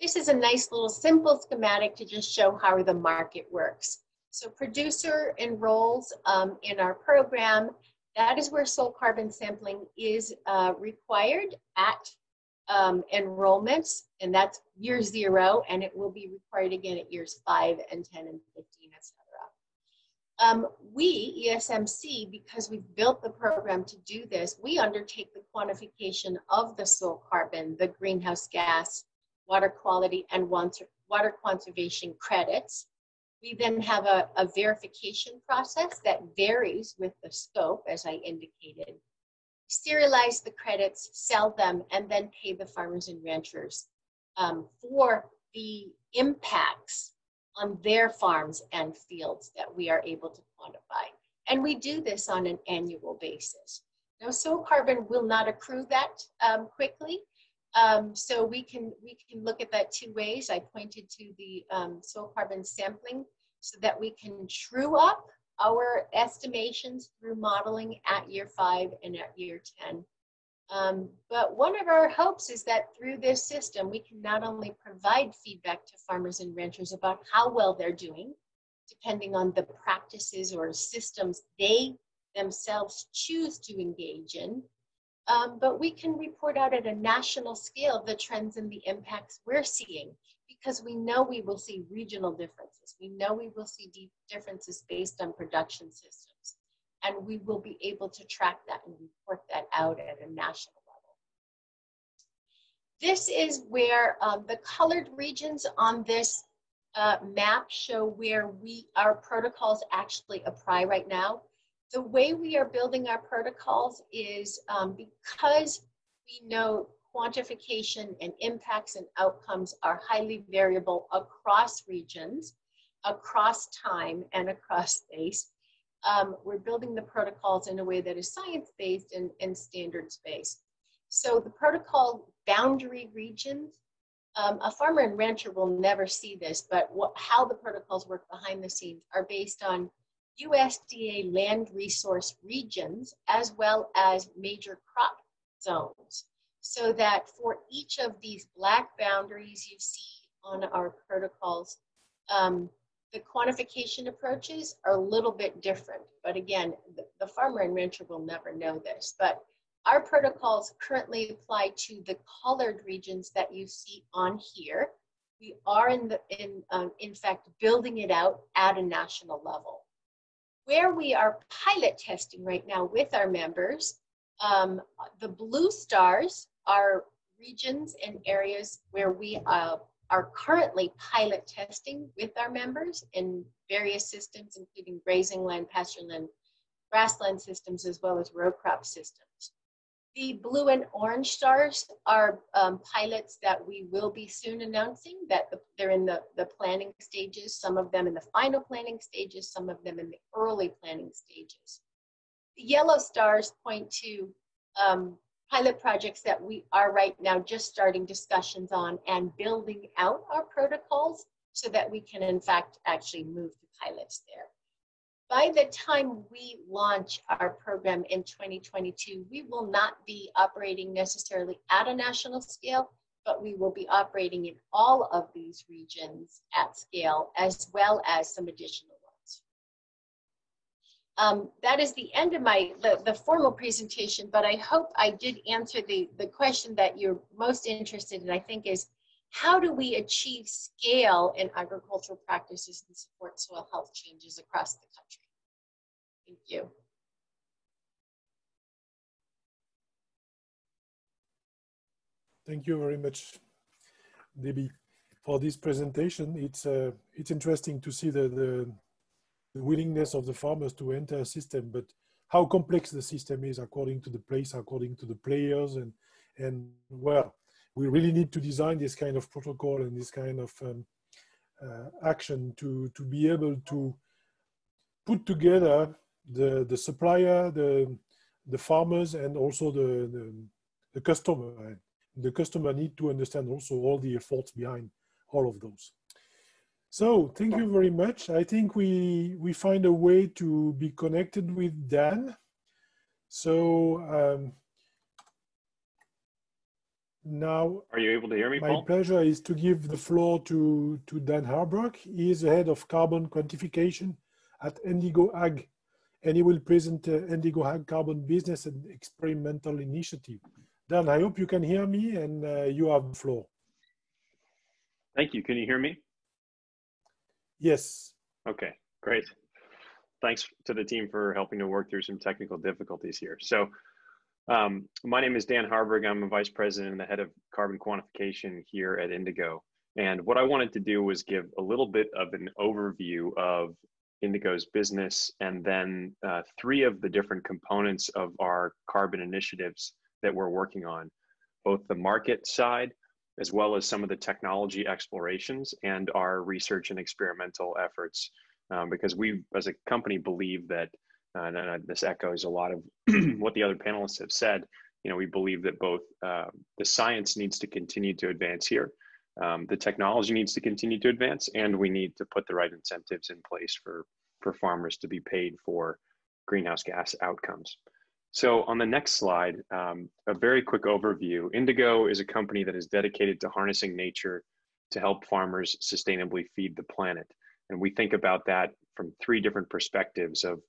This is a nice little simple schematic to just show how the market works. So producer enrolls um, in our program. That is where soil carbon sampling is uh, required at um, enrollments, and that's year zero, and it will be required again at years five and 10 and 15, etc. Um, we, ESMC, because we've built the program to do this, we undertake the quantification of the soil carbon, the greenhouse gas, water quality, and water conservation credits. We then have a, a verification process that varies with the scope, as I indicated. Serialize the credits, sell them, and then pay the farmers and ranchers um, for the impacts on their farms and fields that we are able to quantify. And we do this on an annual basis. Now, soil carbon will not accrue that um, quickly. Um, so we can, we can look at that two ways. I pointed to the um, soil carbon sampling so that we can true up our estimations through modeling at year five and at year 10 um, but one of our hopes is that through this system, we can not only provide feedback to farmers and ranchers about how well they're doing, depending on the practices or systems they themselves choose to engage in, um, but we can report out at a national scale the trends and the impacts we're seeing because we know we will see regional differences. We know we will see deep differences based on production systems and we will be able to track that and report that out at a national level. This is where um, the colored regions on this uh, map show where we our protocols actually apply right now. The way we are building our protocols is um, because we know quantification and impacts and outcomes are highly variable across regions, across time, and across space um, we're building the protocols in a way that is science-based and, and standards-based. So the protocol boundary regions, um, a farmer and rancher will never see this, but what, how the protocols work behind the scenes are based on USDA land resource regions as well as major crop zones. So that for each of these black boundaries you see on our protocols, um, the quantification approaches are a little bit different. But again, the, the farmer and rancher will never know this. But our protocols currently apply to the colored regions that you see on here. We are in, the, in, um, in fact building it out at a national level. Where we are pilot testing right now with our members, um, the blue stars are regions and areas where we uh, are currently pilot testing with our members in various systems, including grazing land, pasture land, grassland systems, as well as row crop systems. The blue and orange stars are um, pilots that we will be soon announcing that the, they're in the, the planning stages, some of them in the final planning stages, some of them in the early planning stages. The yellow stars point to um, pilot projects that we are right now just starting discussions on and building out our protocols so that we can in fact actually move to pilots there by the time we launch our program in 2022, we will not be operating necessarily at a national scale, but we will be operating in all of these regions at scale, as well as some additional. Um, that is the end of my the, the formal presentation, but I hope I did answer the, the question that you're most interested in, I think is, how do we achieve scale in agricultural practices and support soil health changes across the country? Thank you. Thank you very much, Debbie, for this presentation. It's uh, it's interesting to see the, the, the willingness of the farmers to enter a system, but how complex the system is according to the place, according to the players, and and well, we really need to design this kind of protocol and this kind of um, uh, action to to be able to put together the the supplier, the the farmers, and also the, the the, customer. The customer need to understand also all the efforts behind all of those. So thank you very much. I think we we find a way to be connected with Dan. So um, now, are you able to hear me? My Paul? pleasure is to give the floor to to Dan Harburg. He is the head of carbon quantification at Indigo Ag and he will present uh, Indigo Ag Carbon Business and Experimental Initiative. Dan, I hope you can hear me and uh, you have the floor. Thank you. Can you hear me? Yes. Okay, great. Thanks to the team for helping to work through some technical difficulties here. So um, my name is Dan Harburg. I'm a vice president and the head of carbon quantification here at Indigo. And what I wanted to do was give a little bit of an overview of Indigo's business, and then uh, three of the different components of our carbon initiatives that we're working on, both the market side, as well as some of the technology explorations and our research and experimental efforts. Um, because we, as a company, believe that, uh, and this echoes a lot of what the other panelists have said, you know, we believe that both uh, the science needs to continue to advance here, um, the technology needs to continue to advance and we need to put the right incentives in place for, for farmers to be paid for greenhouse gas outcomes. So on the next slide, um, a very quick overview. Indigo is a company that is dedicated to harnessing nature to help farmers sustainably feed the planet. And we think about that from three different perspectives of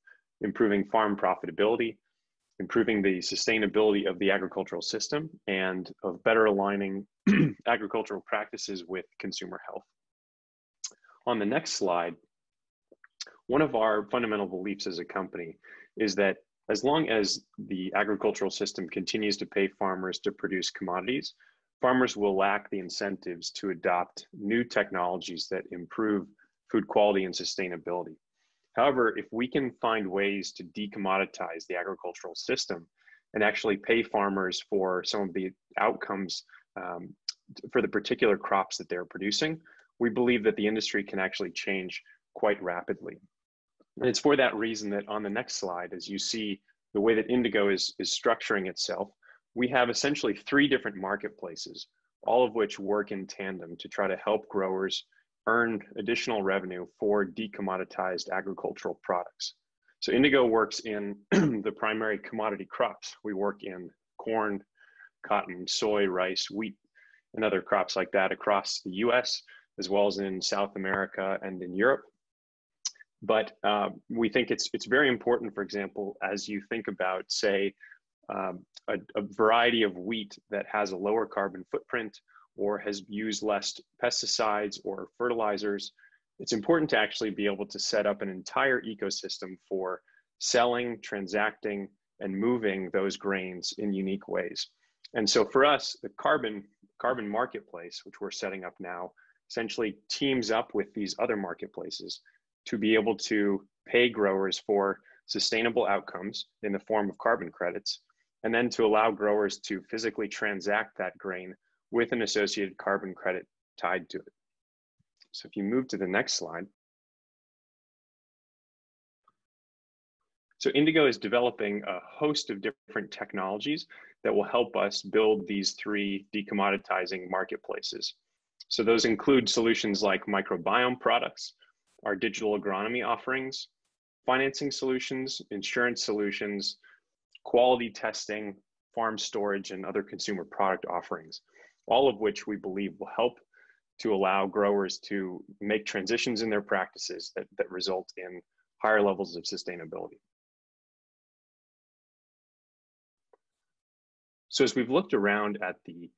improving farm profitability, improving the sustainability of the agricultural system, and of better aligning agricultural practices with consumer health. On the next slide, one of our fundamental beliefs as a company is that as long as the agricultural system continues to pay farmers to produce commodities, farmers will lack the incentives to adopt new technologies that improve food quality and sustainability. However, if we can find ways to decommoditize the agricultural system and actually pay farmers for some of the outcomes um, for the particular crops that they're producing, we believe that the industry can actually change quite rapidly. And it's for that reason that on the next slide, as you see the way that Indigo is, is structuring itself, we have essentially three different marketplaces, all of which work in tandem to try to help growers earn additional revenue for decommoditized agricultural products. So Indigo works in the primary commodity crops. We work in corn, cotton, soy, rice, wheat, and other crops like that across the US, as well as in South America and in Europe. But uh, we think it's, it's very important, for example, as you think about, say, um, a, a variety of wheat that has a lower carbon footprint or has used less pesticides or fertilizers, it's important to actually be able to set up an entire ecosystem for selling, transacting, and moving those grains in unique ways. And so for us, the carbon carbon marketplace, which we're setting up now, essentially teams up with these other marketplaces to be able to pay growers for sustainable outcomes in the form of carbon credits and then to allow growers to physically transact that grain with an associated carbon credit tied to it. So if you move to the next slide. So Indigo is developing a host of different technologies that will help us build these three decommoditizing marketplaces. So those include solutions like microbiome products, our digital agronomy offerings, financing solutions, insurance solutions, quality testing, farm storage, and other consumer product offerings, all of which we believe will help to allow growers to make transitions in their practices that, that result in higher levels of sustainability. So as we've looked around at the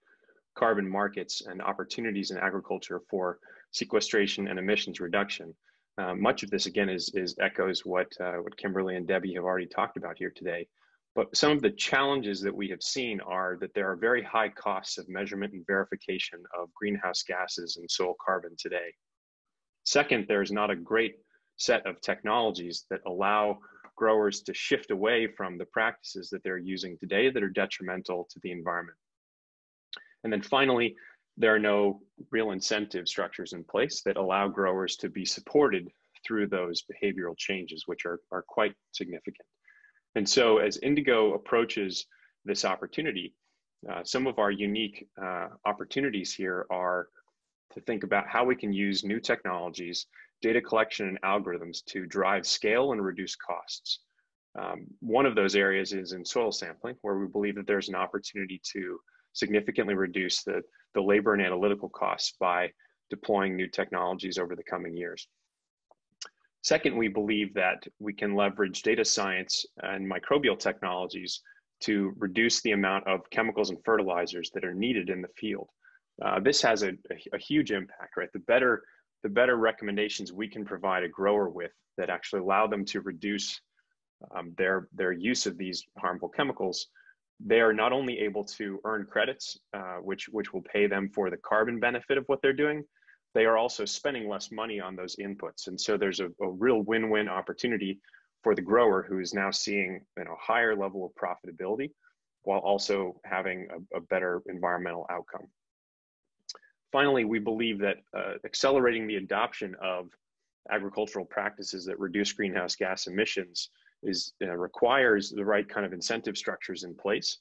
carbon markets and opportunities in agriculture for sequestration and emissions reduction, uh, much of this again is, is echoes what, uh, what Kimberley and Debbie have already talked about here today. But some of the challenges that we have seen are that there are very high costs of measurement and verification of greenhouse gases and soil carbon today. Second, there's not a great set of technologies that allow growers to shift away from the practices that they're using today that are detrimental to the environment. And then finally, there are no real incentive structures in place that allow growers to be supported through those behavioral changes, which are, are quite significant. And so as Indigo approaches this opportunity, uh, some of our unique uh, opportunities here are to think about how we can use new technologies, data collection and algorithms to drive scale and reduce costs. Um, one of those areas is in soil sampling, where we believe that there's an opportunity to significantly reduce the, the labor and analytical costs by deploying new technologies over the coming years. Second, we believe that we can leverage data science and microbial technologies to reduce the amount of chemicals and fertilizers that are needed in the field. Uh, this has a, a, a, huge impact, right? The better, the better recommendations we can provide a grower with that actually allow them to reduce um, their, their use of these harmful chemicals, they are not only able to earn credits, uh, which, which will pay them for the carbon benefit of what they're doing, they are also spending less money on those inputs. And so there's a, a real win-win opportunity for the grower who is now seeing you know, higher level of profitability while also having a, a better environmental outcome. Finally, we believe that uh, accelerating the adoption of agricultural practices that reduce greenhouse gas emissions is uh, requires the right kind of incentive structures in place.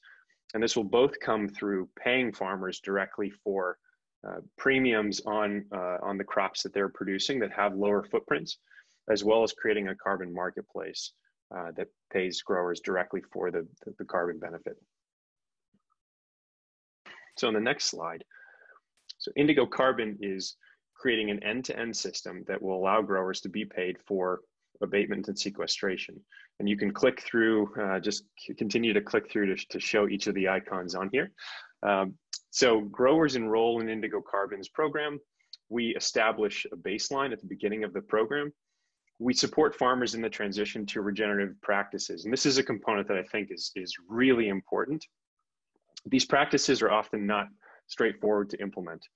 And this will both come through paying farmers directly for uh, premiums on, uh, on the crops that they're producing that have lower footprints, as well as creating a carbon marketplace uh, that pays growers directly for the, the, carbon benefit. So on the next slide, so Indigo Carbon is creating an end-to-end -end system that will allow growers to be paid for abatement and sequestration. And you can click through, uh, just continue to click through to, to show each of the icons on here. Um, so growers enroll in Indigo Carbon's program. We establish a baseline at the beginning of the program. We support farmers in the transition to regenerative practices. And this is a component that I think is, is really important. These practices are often not straightforward to implement.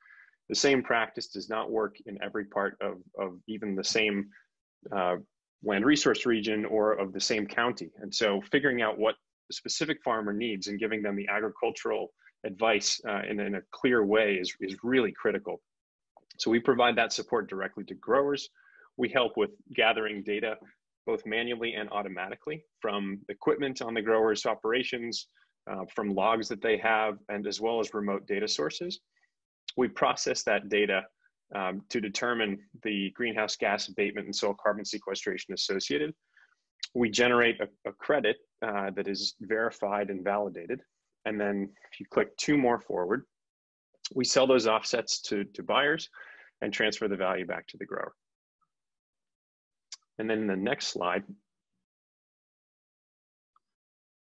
The same practice does not work in every part of, of even the same uh, land resource region or of the same county. And so figuring out what the specific farmer needs and giving them the agricultural advice uh, in, in a clear way is, is really critical. So we provide that support directly to growers. We help with gathering data both manually and automatically from equipment on the growers' operations, uh, from logs that they have, and as well as remote data sources. We process that data um, to determine the greenhouse gas abatement and soil carbon sequestration associated. We generate a, a credit uh, that is verified and validated. And then if you click two more forward, we sell those offsets to, to buyers and transfer the value back to the grower. And then the next slide.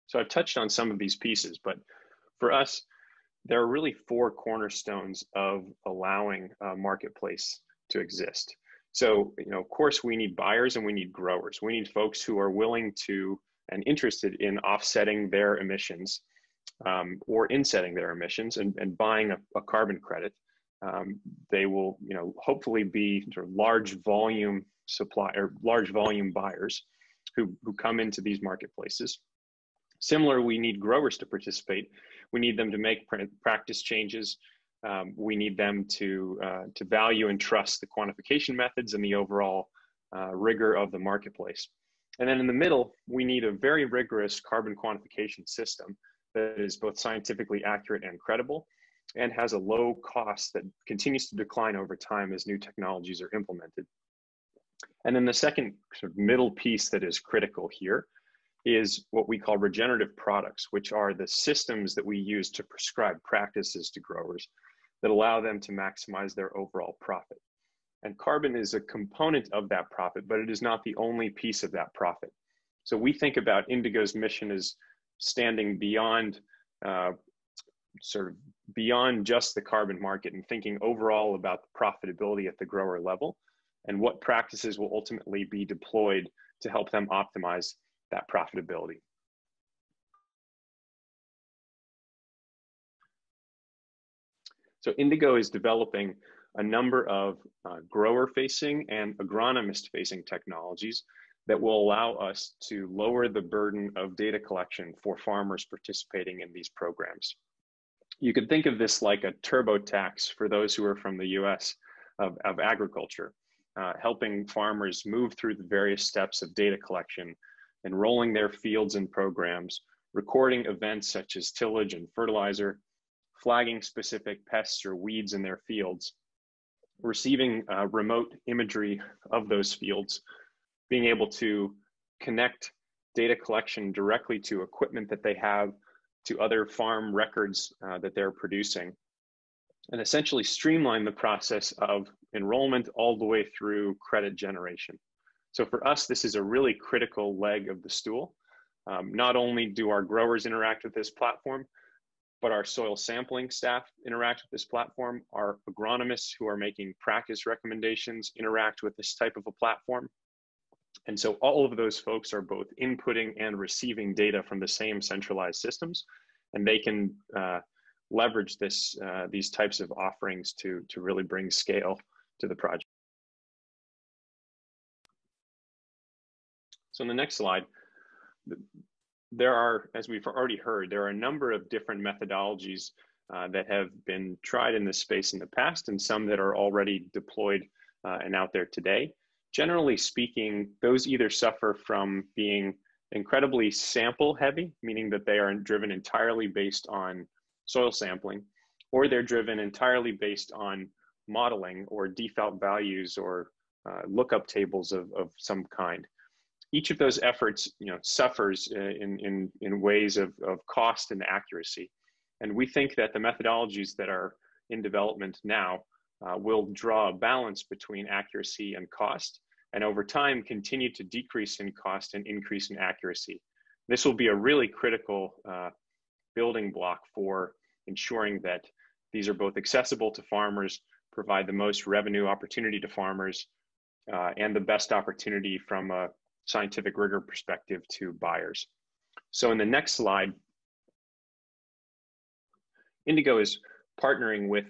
So I've touched on some of these pieces, but for us, there are really four cornerstones of allowing a marketplace to exist. So, you know, of course, we need buyers and we need growers. We need folks who are willing to and interested in offsetting their emissions um, or insetting their emissions and, and buying a, a carbon credit. Um, they will, you know, hopefully be sort of large volume supply or large volume buyers who, who come into these marketplaces. Similar, we need growers to participate. We need them to make practice changes. Um, we need them to, uh, to value and trust the quantification methods and the overall uh, rigor of the marketplace. And then in the middle, we need a very rigorous carbon quantification system that is both scientifically accurate and credible and has a low cost that continues to decline over time as new technologies are implemented. And then the second sort of middle piece that is critical here is what we call regenerative products, which are the systems that we use to prescribe practices to growers that allow them to maximize their overall profit. And carbon is a component of that profit, but it is not the only piece of that profit. So we think about Indigo's mission as standing beyond uh, sort of beyond just the carbon market and thinking overall about the profitability at the grower level and what practices will ultimately be deployed to help them optimize that profitability. So Indigo is developing a number of uh, grower facing and agronomist facing technologies that will allow us to lower the burden of data collection for farmers participating in these programs. You could think of this like a TurboTax for those who are from the US of, of agriculture, uh, helping farmers move through the various steps of data collection, enrolling their fields and programs, recording events such as tillage and fertilizer, flagging specific pests or weeds in their fields, receiving uh, remote imagery of those fields, being able to connect data collection directly to equipment that they have, to other farm records uh, that they're producing, and essentially streamline the process of enrollment all the way through credit generation. So for us, this is a really critical leg of the stool. Um, not only do our growers interact with this platform, but our soil sampling staff interact with this platform. Our agronomists who are making practice recommendations interact with this type of a platform. And so all of those folks are both inputting and receiving data from the same centralized systems, and they can uh, leverage this uh, these types of offerings to to really bring scale to the project. So in the next slide, there are, as we've already heard, there are a number of different methodologies uh, that have been tried in this space in the past and some that are already deployed uh, and out there today. Generally speaking, those either suffer from being incredibly sample heavy, meaning that they are driven entirely based on soil sampling, or they're driven entirely based on modeling or default values or uh, lookup tables of, of some kind each of those efforts you know suffers in in in ways of, of cost and accuracy. And we think that the methodologies that are in development now uh, will draw a balance between accuracy and cost and over time continue to decrease in cost and increase in accuracy. This will be a really critical uh, building block for ensuring that these are both accessible to farmers provide the most revenue opportunity to farmers uh, and the best opportunity from a scientific rigor perspective to buyers. So in the next slide, Indigo is partnering with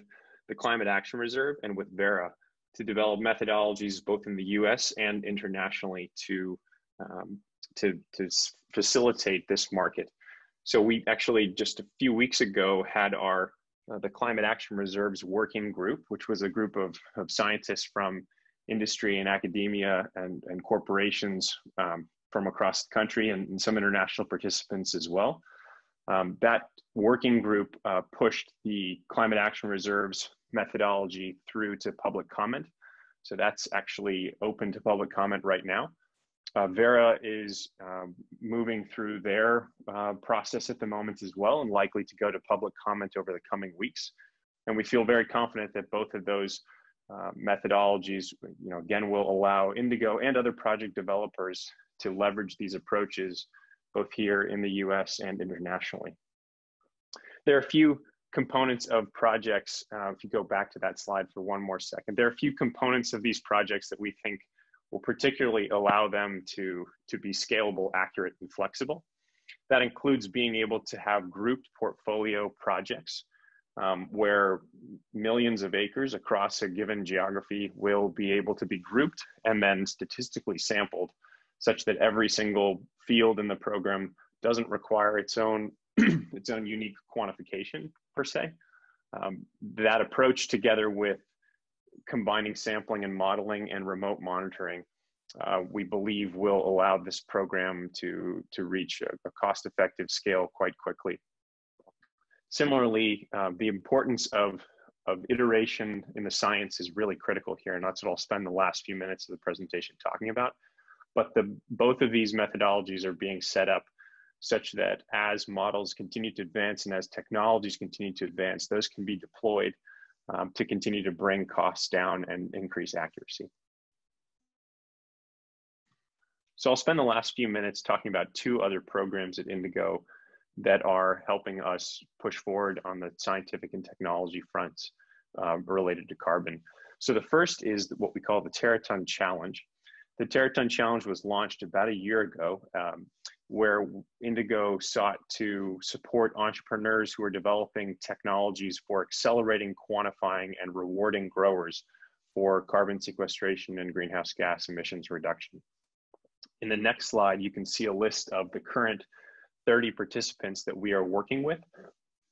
the Climate Action Reserve and with Verra to develop methodologies both in the US and internationally to, um, to, to facilitate this market. So we actually just a few weeks ago had our uh, the Climate Action Reserve's working group, which was a group of, of scientists from industry and academia and, and corporations um, from across the country and, and, some international participants as well. Um, that working group uh, pushed the Climate Action Reserve's methodology through to public comment. So that's actually open to public comment right now. Uh, Verra is um, moving through their uh, process at the moment as well and likely to go to public comment over the coming weeks. And we feel very confident that both of those uh, methodologies, you know, again, will allow Indigo and other project developers to leverage these approaches both here in the US and internationally. There are a few components of projects, uh, if you go back to that slide for one more second, there are a few components of these projects that we think will particularly allow them to, to be scalable, accurate, and flexible. That includes being able to have grouped portfolio projects um, where millions of acres across a given geography will be able to be grouped and then statistically sampled such that every single field in the program doesn't require its own its own unique quantification per se. Um, that approach together with combining sampling and modeling and remote monitoring, uh, we believe will allow this program to, to reach a, a cost-effective scale quite quickly. Similarly, uh, the importance of, of iteration in the science is really critical here, and that's what I'll spend the last few minutes of the presentation talking about. But the, both of these methodologies are being set up such that as models continue to advance and as technologies continue to advance, those can be deployed um, to continue to bring costs down and increase accuracy. So I'll spend the last few minutes talking about two other programs at Indigo that are helping us push forward on the scientific and technology fronts um, related to carbon. So the first is what we call the Terraton Challenge. The Terraton Challenge was launched about a year ago um, where Indigo sought to support entrepreneurs who are developing technologies for accelerating, quantifying, and rewarding growers for carbon sequestration and greenhouse gas emissions reduction. In the next slide, you can see a list of the current 30 participants that we are working with.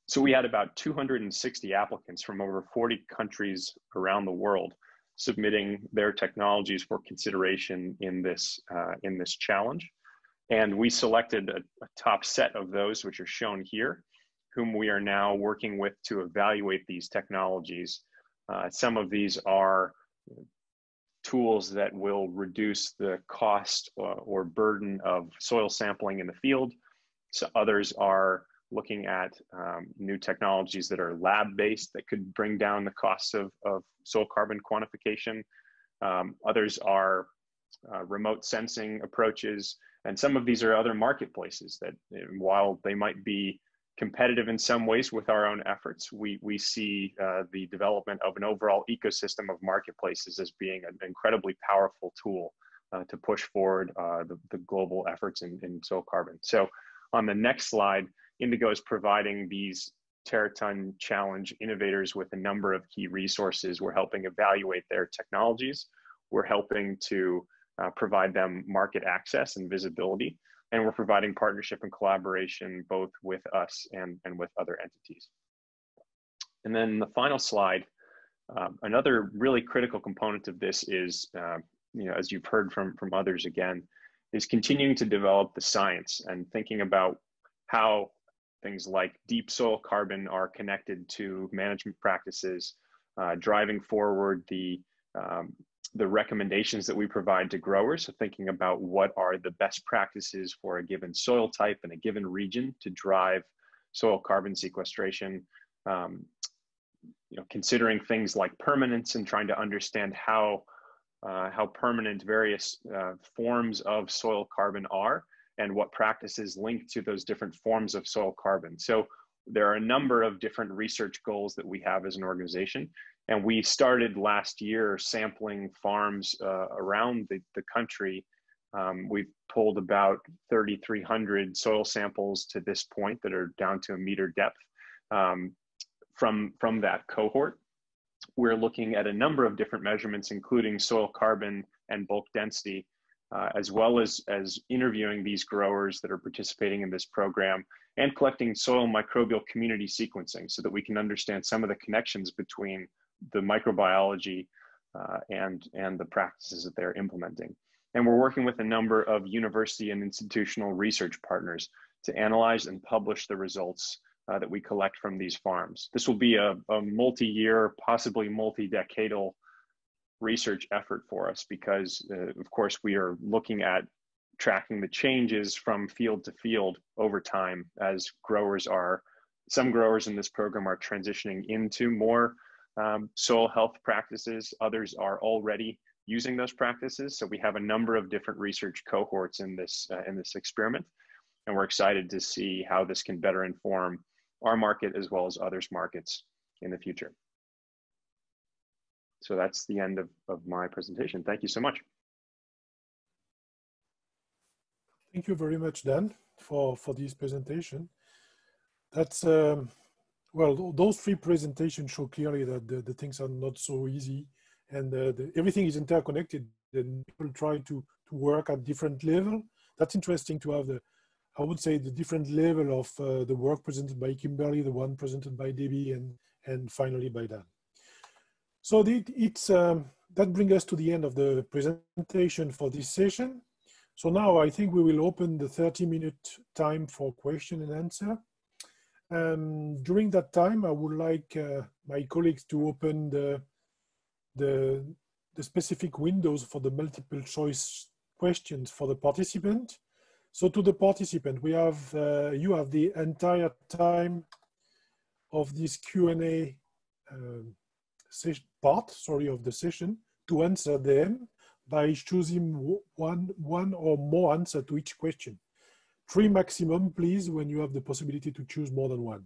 So we had about 260 applicants from over 40 countries around the world submitting their technologies for consideration in this, uh, in this challenge. And we selected a, a top set of those, which are shown here, whom we are now working with to evaluate these technologies. Uh, some of these are tools that will reduce the cost or, uh, or burden of soil sampling in the field. So others are looking at um, new technologies that are lab-based that could bring down the costs of, of soil carbon quantification. Um, others are uh, remote sensing approaches and some of these are other marketplaces that, while they might be competitive in some ways with our own efforts, we, we see uh, the development of an overall ecosystem of marketplaces as being an incredibly powerful tool uh, to push forward uh, the, the global efforts in, in soil carbon. So on the next slide, Indigo is providing these Terraton Challenge innovators with a number of key resources. We're helping evaluate their technologies. We're helping to uh, provide them market access and visibility. And we're providing partnership and collaboration both with us and, and with other entities. And then the final slide, um, another really critical component of this is, uh, you know, as you've heard from, from others again, is continuing to develop the science and thinking about how things like deep soil carbon are connected to management practices, uh, driving forward the um, the recommendations that we provide to growers. So thinking about what are the best practices for a given soil type in a given region to drive soil carbon sequestration. Um, you know, considering things like permanence and trying to understand how uh, how permanent various uh, forms of soil carbon are and what practices link to those different forms of soil carbon. So there are a number of different research goals that we have as an organization and we started last year sampling farms uh, around the, the country. Um, we've pulled about 3,300 soil samples to this point that are down to a meter depth um, from, from that cohort. We're looking at a number of different measurements, including soil carbon and bulk density, uh, as well as, as interviewing these growers that are participating in this program and collecting soil microbial community sequencing so that we can understand some of the connections between the microbiology uh, and, and the practices that they're implementing. And we're working with a number of university and institutional research partners to analyze and publish the results uh, that we collect from these farms. This will be a, a multi-year, possibly multi-decadal research effort for us because, uh, of course, we are looking at tracking the changes from field to field over time as growers are, some growers in this program are transitioning into more um, soil health practices. Others are already using those practices. So we have a number of different research cohorts in this, uh, in this experiment. And we're excited to see how this can better inform our market as well as others' markets in the future. So that's the end of, of my presentation. Thank you so much. Thank you very much, Dan, for, for this presentation. That's um, well, those three presentations show clearly that the, the things are not so easy and uh, the, everything is interconnected and people try to, to work at different level. That's interesting to have the, I would say, the different level of uh, the work presented by Kimberley, the one presented by Debbie, and, and finally by Dan. So the, it's, um, that brings us to the end of the presentation for this session. So now I think we will open the 30 minute time for question and answer. Um, during that time, I would like uh, my colleagues to open the, the, the specific windows for the multiple choice questions for the participant. So to the participant, we have, uh, you have the entire time of this Q&A um, part, sorry, of the session to answer them by choosing one, one or more answer to each question. Three maximum, please, when you have the possibility to choose more than one.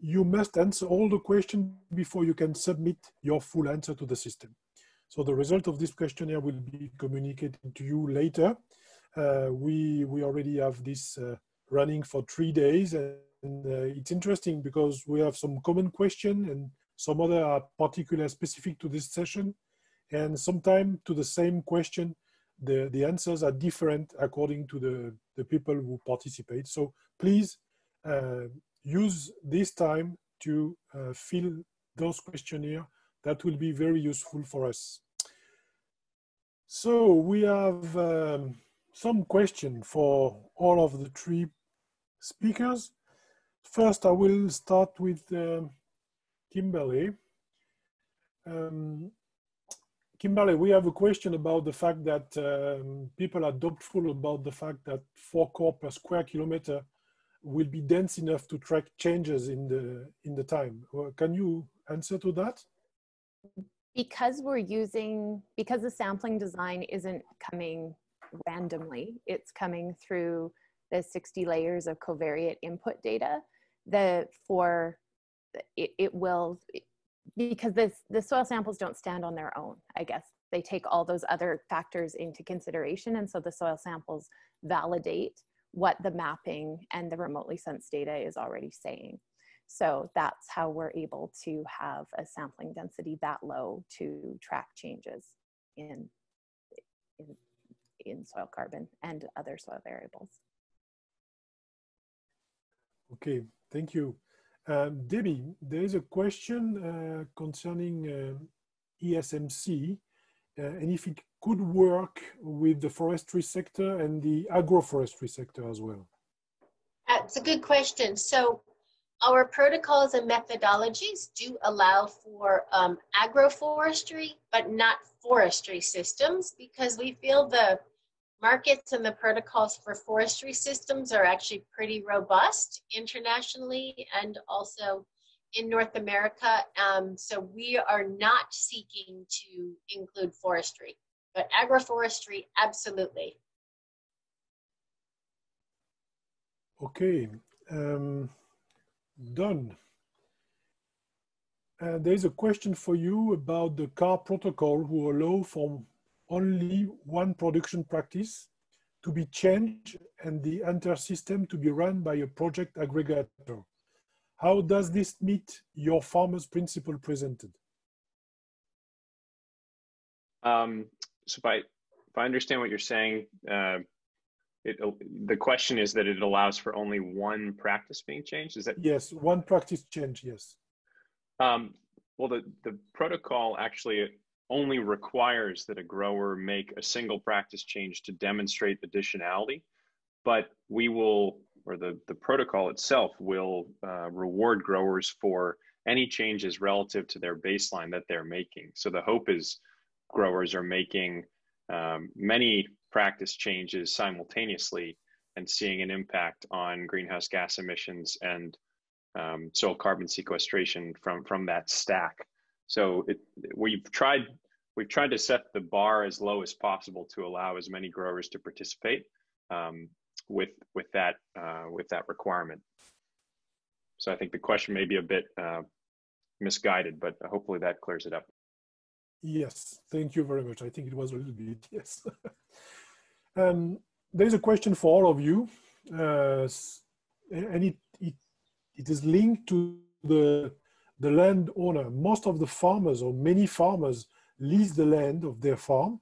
You must answer all the questions before you can submit your full answer to the system. So the result of this questionnaire will be communicated to you later. Uh, we, we already have this uh, running for three days and uh, it's interesting because we have some common question and some other are particular specific to this session. And sometimes to the same question, the, the answers are different according to the, the people who participate. So please uh, use this time to uh, fill those questionnaire. That will be very useful for us. So we have um, some question for all of the three speakers. First, I will start with uh, Kimberley. Um, Kimberley, we have a question about the fact that um, people are doubtful about the fact that four core per square kilometer will be dense enough to track changes in the in the time. Can you answer to that? Because we're using because the sampling design isn't coming randomly, it's coming through the 60 layers of covariate input data. The for it, it will because this the soil samples don't stand on their own i guess they take all those other factors into consideration and so the soil samples validate what the mapping and the remotely sensed data is already saying so that's how we're able to have a sampling density that low to track changes in in, in soil carbon and other soil variables okay thank you um, Debbie, there is a question uh, concerning uh, ESMC uh, and if it could work with the forestry sector and the agroforestry sector as well. That's a good question. So our protocols and methodologies do allow for um, agroforestry, but not forestry systems because we feel the markets and the protocols for forestry systems are actually pretty robust internationally and also in North America. Um, so we are not seeking to include forestry, but agroforestry, absolutely. Okay, um, Dan. Uh, there is a question for you about the CAR protocol who allow for only one production practice to be changed and the entire system to be run by a project aggregator. How does this meet your farmer's principle presented? Um, so if I, if I understand what you're saying, uh, it, the question is that it allows for only one practice being changed. Is that? Yes, one practice change, yes. Um, well, the, the protocol actually only requires that a grower make a single practice change to demonstrate additionality, but we will, or the, the protocol itself will uh, reward growers for any changes relative to their baseline that they're making. So the hope is growers are making um, many practice changes simultaneously and seeing an impact on greenhouse gas emissions and um, soil carbon sequestration from, from that stack. So it, we've tried we've tried to set the bar as low as possible to allow as many growers to participate um, with with that uh, with that requirement. So I think the question may be a bit uh, misguided, but hopefully that clears it up. Yes, thank you very much. I think it was a little bit yes. um, there's a question for all of you, uh, and it, it it is linked to the the landowner. Most of the farmers or many farmers lease the land of their farm.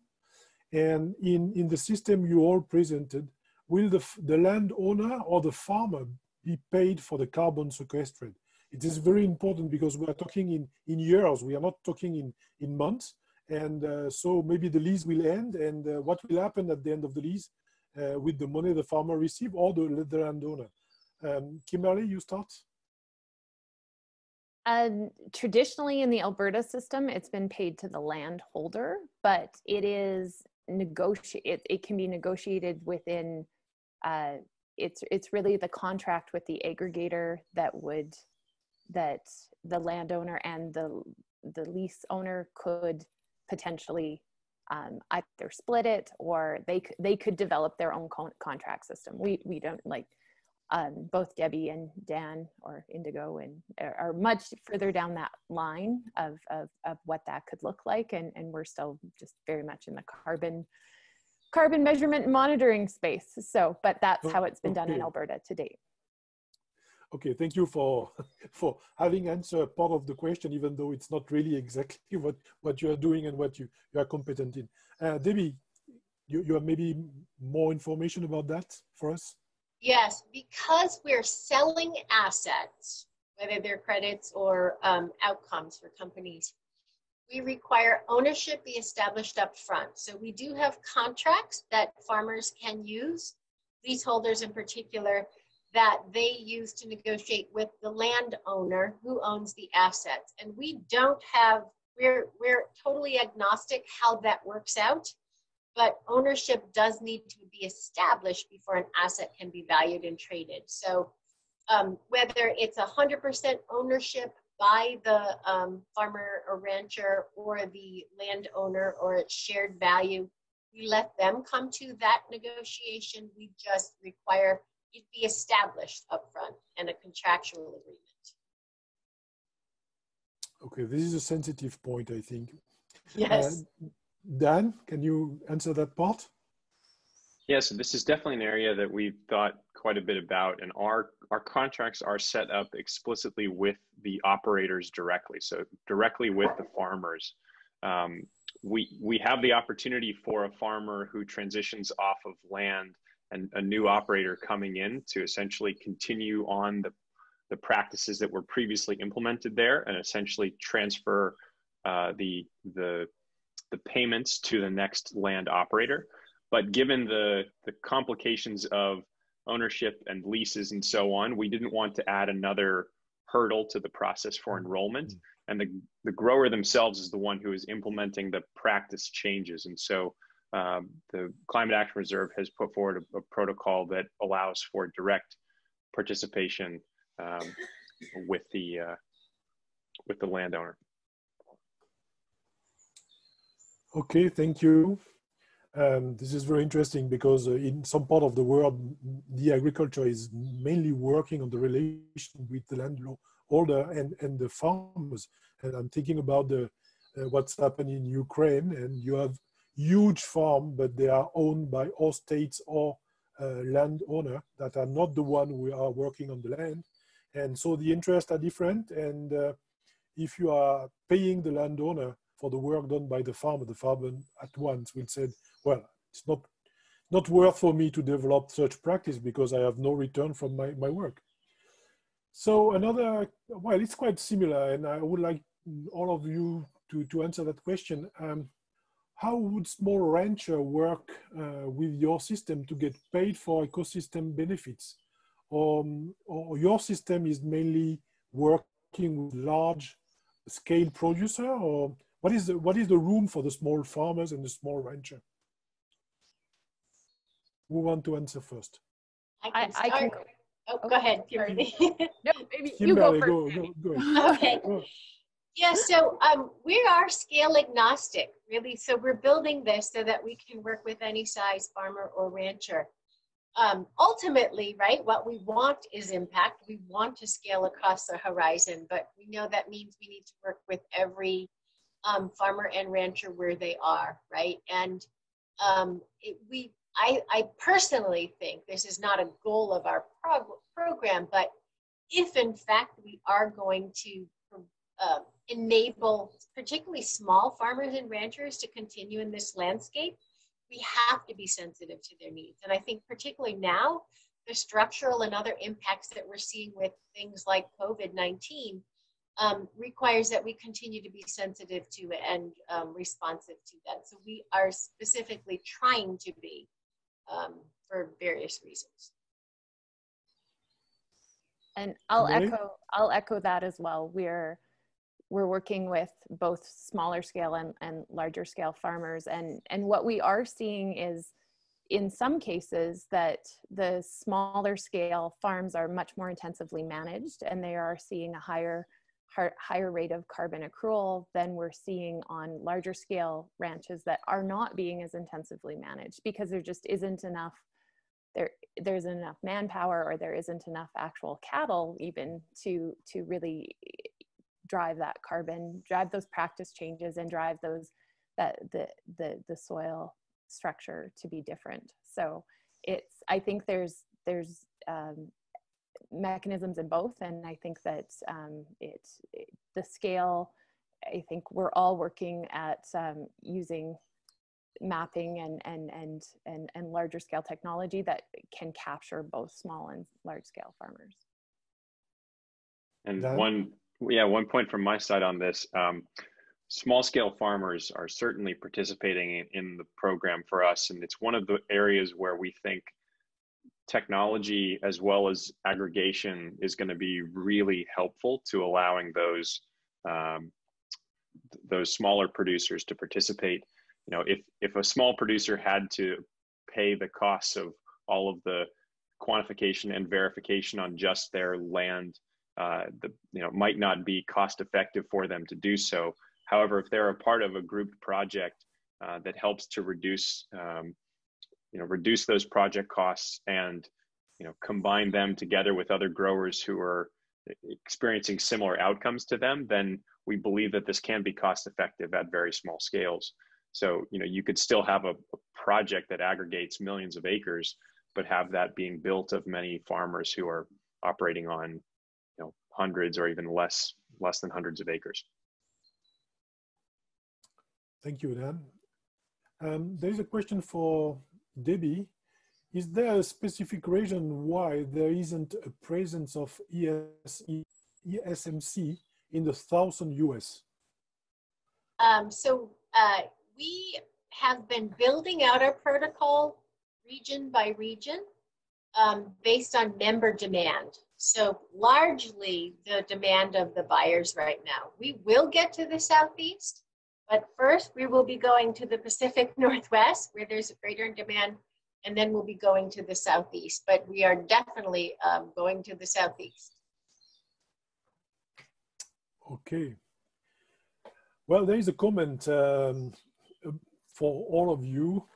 And in, in the system you all presented, will the, the landowner or the farmer be paid for the carbon sequestered? It is very important because we are talking in, in years, we are not talking in, in months. And uh, so maybe the lease will end and uh, what will happen at the end of the lease uh, with the money the farmer receive or the, the landowner. Um, Kimberley, you start. Um, traditionally in the Alberta system, it's been paid to the landholder, but it is negotiate. It, it can be negotiated within. Uh, it's it's really the contract with the aggregator that would that the landowner and the the lease owner could potentially um, either split it or they they could develop their own con- contract system. We we don't like um, both Debbie and Dan or Indigo and are much further down that line of, of, of what that could look like. And, and we're still just very much in the carbon carbon measurement and monitoring space. So, but that's how it's been done in Alberta to date. Okay, thank you for for having answered part of the question, even though it's not really exactly what, what you are doing and what you, you are competent in. Uh, Debbie, you, you have maybe more information about that for us? Yes, because we're selling assets, whether they're credits or um, outcomes for companies, we require ownership be established up front. So we do have contracts that farmers can use, leaseholders in particular, that they use to negotiate with the landowner who owns the assets. And we don't have, we're, we're totally agnostic how that works out but ownership does need to be established before an asset can be valued and traded. So um, whether it's 100% ownership by the um, farmer or rancher or the landowner or it's shared value, we let them come to that negotiation. We just require it be established upfront and a contractual agreement. Okay, this is a sensitive point, I think. Yes. Uh, Dan, can you answer that part? Yes, this is definitely an area that we've thought quite a bit about, and our our contracts are set up explicitly with the operators directly, so directly with the farmers. Um, we we have the opportunity for a farmer who transitions off of land and a new operator coming in to essentially continue on the the practices that were previously implemented there, and essentially transfer uh, the the the payments to the next land operator. But given the, the complications of ownership and leases and so on, we didn't want to add another hurdle to the process for mm-hmm. enrollment. And the, the grower themselves is the one who is implementing the practice changes. And so um, the Climate Action Reserve has put forward a, a protocol that allows for direct participation um, with the uh, with the landowner. Okay, thank you. Um, this is very interesting because uh, in some part of the world, the agriculture is mainly working on the relation with the landholder and, and the farmers. And I'm thinking about the uh, what's happening in Ukraine, and you have huge farm, but they are owned by all states or uh, landowner that are not the one who are working on the land. And so the interests are different. And uh, if you are paying the landowner for the work done by the farmer. The farmer at once will say, well, it's not, not worth for me to develop such practice because I have no return from my, my work. So another, well, it's quite similar and I would like all of you to, to answer that question. Um, how would small rancher work uh, with your system to get paid for ecosystem benefits? Um, or your system is mainly working with large scale producer or what is the what is the room for the small farmers and the small rancher? Who want to answer first? I can, I, I can go. Oh, go ahead, Kimberley. no, maybe Kimberley, you go first. Go, go, go okay. Yeah, so um, we are scale agnostic, really. So we're building this so that we can work with any size farmer or rancher. Um, ultimately, right, what we want is impact. We want to scale across the horizon, but we know that means we need to work with every um, farmer and rancher where they are, right? And um, it, we, I, I personally think this is not a goal of our prog- program, but if in fact we are going to uh, enable particularly small farmers and ranchers to continue in this landscape, we have to be sensitive to their needs. And I think particularly now, the structural and other impacts that we're seeing with things like COVID-19 um, requires that we continue to be sensitive to and um, responsive to that. So we are specifically trying to be um, for various reasons. And I'll echo I'll echo that as well. We're we're working with both smaller scale and, and larger scale farmers. And and what we are seeing is in some cases that the smaller scale farms are much more intensively managed and they are seeing a higher higher rate of carbon accrual than we're seeing on larger scale ranches that are not being as intensively managed because there just isn't enough there there's enough manpower or there isn't enough actual cattle even to to really drive that carbon, drive those practice changes, and drive those that the the the soil structure to be different. So it's I think there's there's um, mechanisms in both, and I think that um, it, it, the scale. I think we're all working at um, using mapping and, and, and, and, and larger scale technology that can capture both small and large scale farmers. And one yeah, one point from my side on this. Um, small scale farmers are certainly participating in, the program for us, and it's one of the areas where we think technology as well as aggregation is going to be really helpful to allowing those um, those smaller producers to participate. You know, if if a small producer had to pay the costs of all of the quantification and verification on just their land uh, the, you know, might not be cost effective for them to do so. However, if they're a part of a grouped project uh, that helps to reduce, um, you know, reduce those project costs and, you know, combine them together with other growers who are experiencing similar outcomes to them, then we believe that this can be cost effective at very small scales. So, you know, you could still have a, a project that aggregates millions of acres, but have that being built of many farmers who are operating on hundreds or even less less than hundreds of acres. Thank you, Dan. Um, there is a question for Debbie. Is there a specific reason why there isn't a presence of ES, ESMC in the southern US? Um, so uh, we have been building out our protocol region by region um, based on member demand. So largely the demand of the buyers right now. We will get to the southeast, but first we will be going to the Pacific Northwest where there's a greater demand, and then we'll be going to the southeast. But we are definitely um, going to the southeast. Okay. Well, there is a comment um, for all of you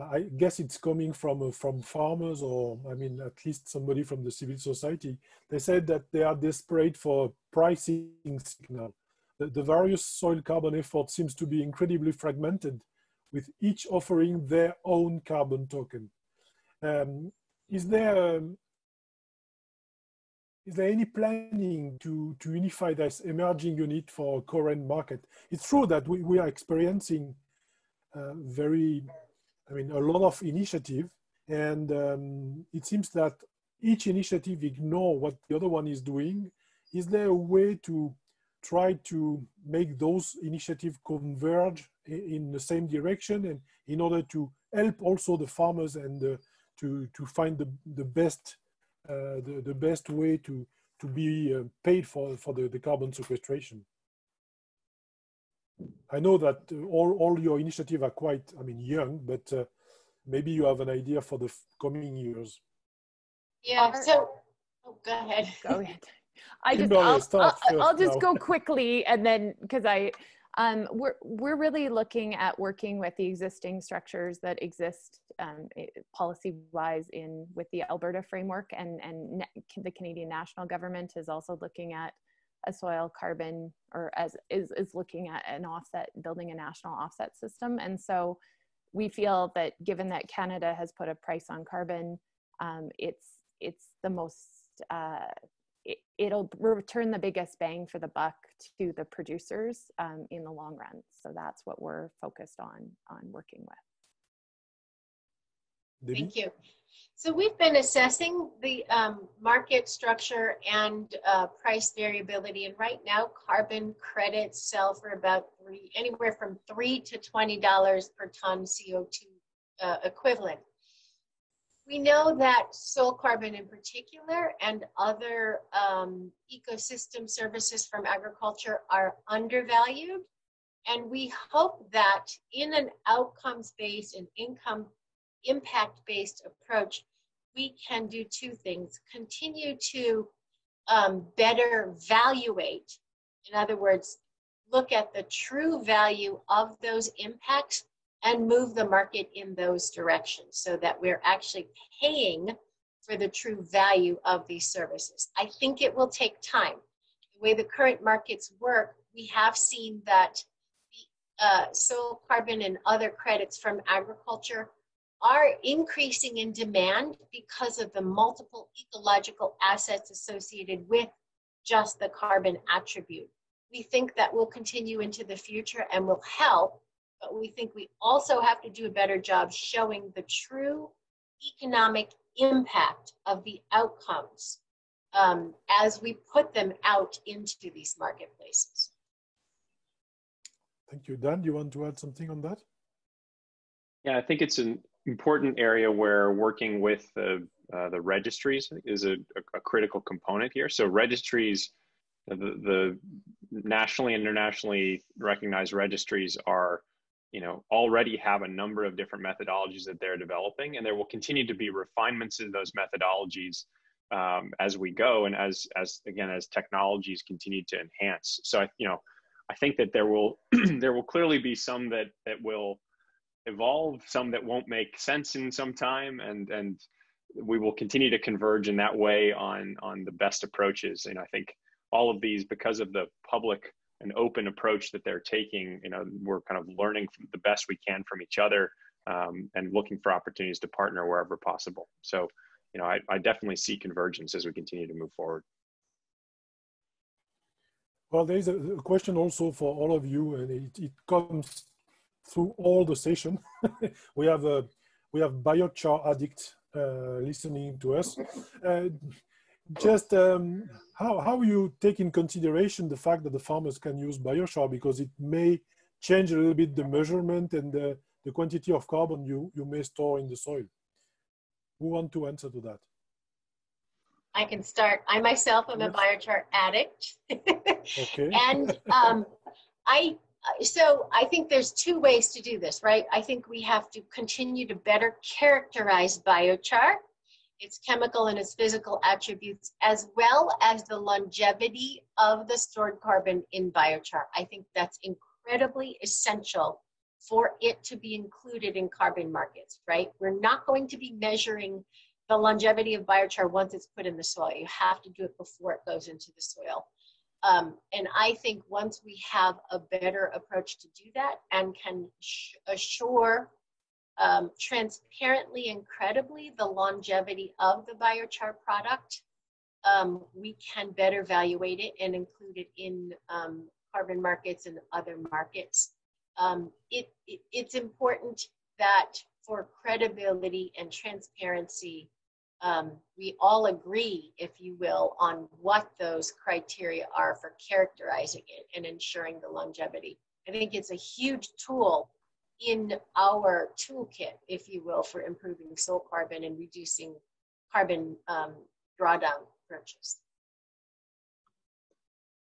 I guess it's coming from uh, from farmers or I mean at least somebody from the civil society. They said that they are desperate for pricing signal. The, the various soil carbon effort seems to be incredibly fragmented, with each offering their own carbon token. Um, is there um, is there any planning to, to unify this emerging unit for current market? It's true that we, we are experiencing uh, very I mean, a lot of initiative, and um, it seems that each initiative ignore what the other one is doing. Is there a way to try to make those initiatives converge in the same direction and in order to help also the farmers and to, to find the, the best uh, the, the best way to, to be uh, paid for, for the, the carbon sequestration? I know that uh, all, all your initiatives are quite, I mean, young, but uh, maybe you have an idea for the coming years. Yeah, so, oh, go ahead. Go ahead. I just, I'll, I'll, I'll just go quickly and then, because I, um, we're, we're really looking at working with the existing structures that exist um, policy wise in with the Alberta framework and, and the Canadian national government is also looking at a soil carbon or as is, is looking at an offset, building a national offset system. And so we feel that given that Canada has put a price on carbon, um, it's, it's the most, uh, it, it'll return the biggest bang for the buck to the producers um, in the long run. So that's what we're focused on, on working with. Thank you. So we've been assessing the um, market structure and uh, price variability, and right now carbon credits sell for about three, anywhere from three to twenty dollars per ton CO2 uh, equivalent. We know that soil carbon in particular and other um, ecosystem services from agriculture are undervalued. And we hope that in an outcomes-based and income impact-based approach, we can do two things. Continue to um, better evaluate, in other words, look at the true value of those impacts and move the market in those directions so that we're actually paying for the true value of these services. I think it will take time. The way the current markets work, we have seen that the uh, soil carbon and other credits from agriculture are increasing in demand because of the multiple ecological assets associated with just the carbon attribute. We think that will continue into the future and will help but we think we also have to do a better job showing the true economic impact of the outcomes um, as we put them out into these marketplaces. Thank you. Dan, do you want to add something on that? Yeah, I think it's an important area where working with the, uh, the registries is a, a, critical component here. So registries, the, the nationally and internationally recognized registries are you know already have a number of different methodologies that they're developing and there will continue to be refinements in those methodologies um, as we go and as as again as technologies continue to enhance so I, you know i think that there will there will clearly be some that that will evolve some that won't make sense in some time and and we will continue to converge in that way on on the best approaches and i think all of these because of the public and open approach that they're taking. You know, we're kind of learning the best we can from each other um, and looking for opportunities to partner wherever possible. So, you know, I, I definitely see convergence as we continue to move forward. Well, there is a question also for all of you, and it, it comes through all the session. we have a we have biochar addict uh, listening to us. Uh, just um, how, how you take in consideration the fact that the farmers can use biochar because it may change a little bit the measurement and the, the quantity of carbon you, you may store in the soil. Who want to answer to that? I can start. I myself am yes. a biochar addict. okay. and um, I, Uh, so I think there's two ways to do this, right? I think we have to continue to better characterize biochar its chemical and its physical attributes, as well as the longevity of the stored carbon in biochar. I think that's incredibly essential for it to be included in carbon markets, right? We're not going to be measuring the longevity of biochar once it's put in the soil. You have to do it before it goes into the soil. Um, and I think once we have a better approach to do that and can assure um, transparently and credibly the longevity of the biochar product, um, we can better evaluate it and include it in um, carbon markets and other markets. Um, it, it, it's important that for credibility and transparency, um, we all agree, if you will, on what those criteria are for characterizing it and ensuring the longevity. I think it's a huge tool in our toolkit, if you will, for improving soil carbon and reducing carbon um, drawdown approaches.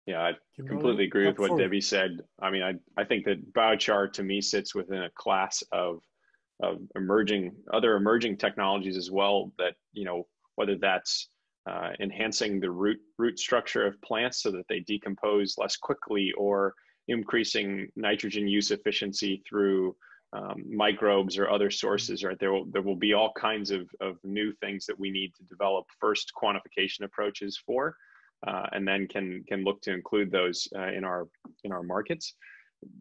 Yeah, I completely agree with what Debbie said. I mean, I, I think that biochar to me sits within a class of of emerging other emerging technologies as well that you know whether that's uh, enhancing the root root structure of plants so that they decompose less quickly or increasing nitrogen use efficiency through um, microbes or other sources, right? There will, there will be all kinds of, of new things that we need to develop first quantification approaches for, uh, and then can, can look to include those uh, in, our, in our markets.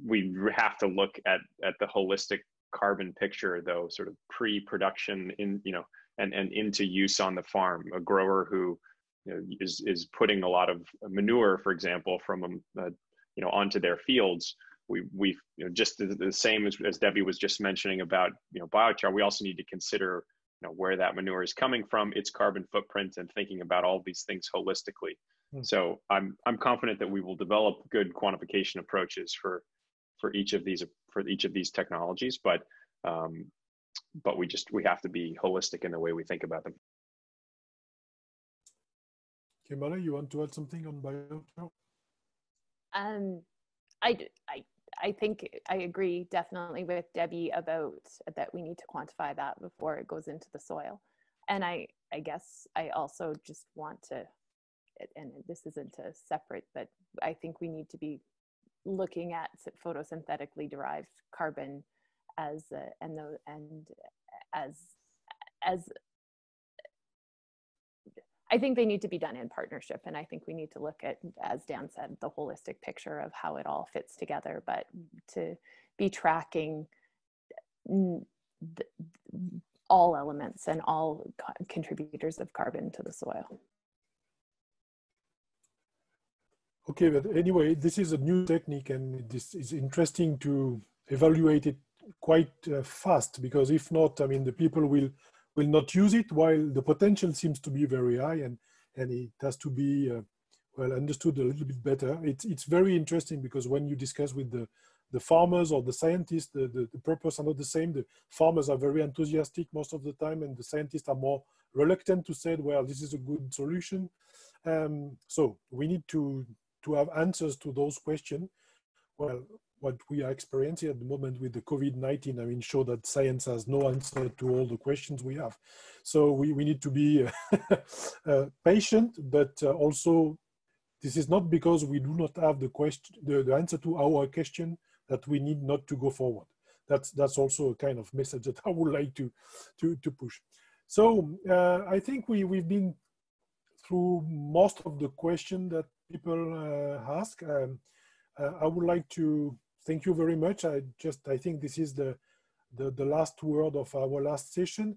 We have to look at, at the holistic carbon picture though, sort of pre-production in, you know, and, and into use on the farm. A grower who you know, is, is putting a lot of manure, for example, from a, a you know onto their fields we we you know, just the, the same as, as Debbie was just mentioning about you know biochar. We also need to consider you know where that manure is coming from, its carbon footprint, and thinking about all these things holistically. Mm. So I'm I'm confident that we will develop good quantification approaches for for each of these for each of these technologies, but um, but we just we have to be holistic in the way we think about them. Kimberley, you want to add something on biochar? Um, I, I, I think I agree definitely with Debbie about that we need to quantify that before it goes into the soil. And I, I guess I also just want to, and this isn't a separate, but I think we need to be looking at photosynthetically derived carbon as uh, and the and as as I think they need to be done in partnership. And I think we need to look at, as Dan said, the holistic picture of how it all fits together, but to be tracking all elements and all contributors of carbon to the soil. Okay, but anyway, this is a new technique and this is interesting to evaluate it quite uh, fast because if not, I mean, the people will will not use it while the potential seems to be very high and, and it has to be uh, well understood a little bit better. It's, it's very interesting because when you discuss with the, the farmers or the scientists, the, the, the purpose are not the same. The farmers are very enthusiastic most of the time and the scientists are more reluctant to say, well, this is a good solution. Um, so we need to, to have answers to those questions. Well, what we are experiencing at the moment with the COVID-19, I mean, show that science has no answer to all the questions we have. So we, we need to be uh, patient, but uh, also this is not because we do not have the question, the, the answer to our question that we need not to go forward. That's, that's also a kind of message that I would like to, to, to push. So uh, I think we, we've been through most of the questions that people uh, ask. Um, uh, I would like to thank you very much. I just, I think this is the, the, the last word of our last session.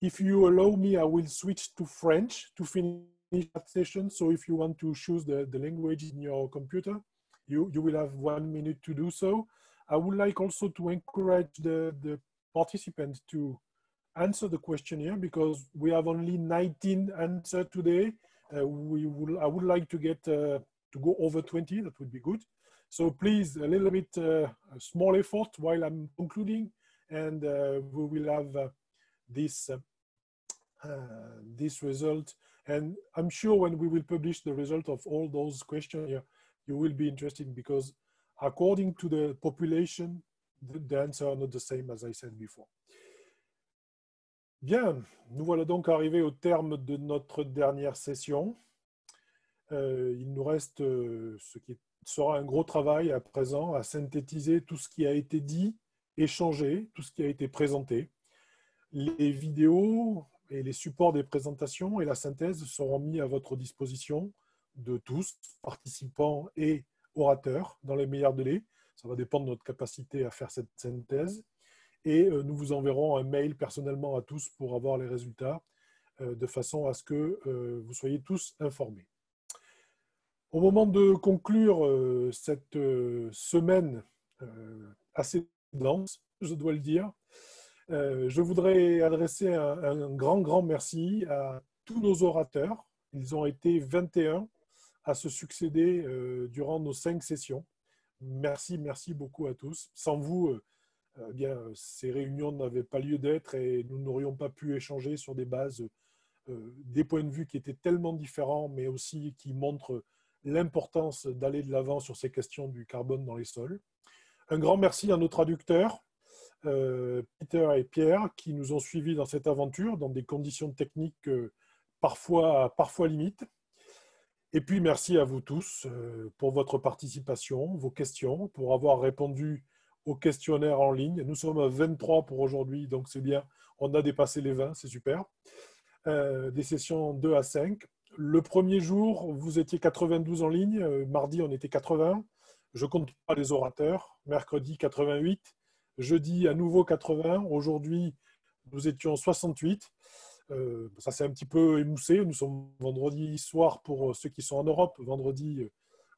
If you allow me, I will switch to French to finish that session. So if you want to choose the, the language in your computer, you, you will have one minute to do so. I would like also to encourage the, the participants to answer the questionnaire because we have only 19 answers today. Uh, we will, I would like to get uh, to go over 20, that would be good. So please, a little bit uh, a small effort while I'm concluding, and we will have this this result. And I'm sure when we will publish the result of all those questions, you will be interested because according to the population, the, the answer are not the same as I said before. Bien, nous voilà donc arrivés au terme de notre dernière session. Euh, il nous reste euh, ce qui sera un gros travail à présent à synthétiser tout ce qui a été dit, échangé, tout ce qui a été présenté. Les vidéos et les supports des présentations et la synthèse seront mis à votre disposition de tous, participants et orateurs, dans les meilleurs délais. Ça va dépendre de notre capacité à faire cette synthèse. Et euh, nous vous enverrons un mail personnellement à tous pour avoir les résultats, euh, de façon à ce que euh, vous soyez tous informés. Au moment de conclure cette semaine assez dense, je dois le dire, je voudrais adresser un, grand, grand merci à tous nos orateurs. Ils ont été 21 à se succéder durant nos cinq sessions. Merci, merci beaucoup à tous. Sans vous, eh bien, ces réunions n'avaient pas lieu d'être et nous n'aurions pas pu échanger sur des bases, des points de vue qui étaient tellement différents, mais aussi qui montrent l'importance d'aller de l'avant sur ces questions du carbone dans les sols. Un grand merci à nos traducteurs, euh, Peter et Pierre, qui nous ont suivis dans cette aventure dans des conditions techniques euh, parfois, parfois limites. Et puis merci à vous tous euh, pour votre participation, vos questions, pour avoir répondu au questionnaire en ligne. Nous sommes à 23 pour aujourd'hui, donc c'est bien. On a dépassé les 20, c'est super. des sessions 2 à 5. Le premier jour, vous étiez 92 en ligne. Euh, mardi, on était 80. Je compte pas les orateurs. Mercredi, 88. Jeudi, à nouveau 80. Aujourd'hui, nous étions 68. Euh, ça s'est un petit peu émoussé. Nous sommes vendredi soir pour ceux qui sont en Europe, vendredi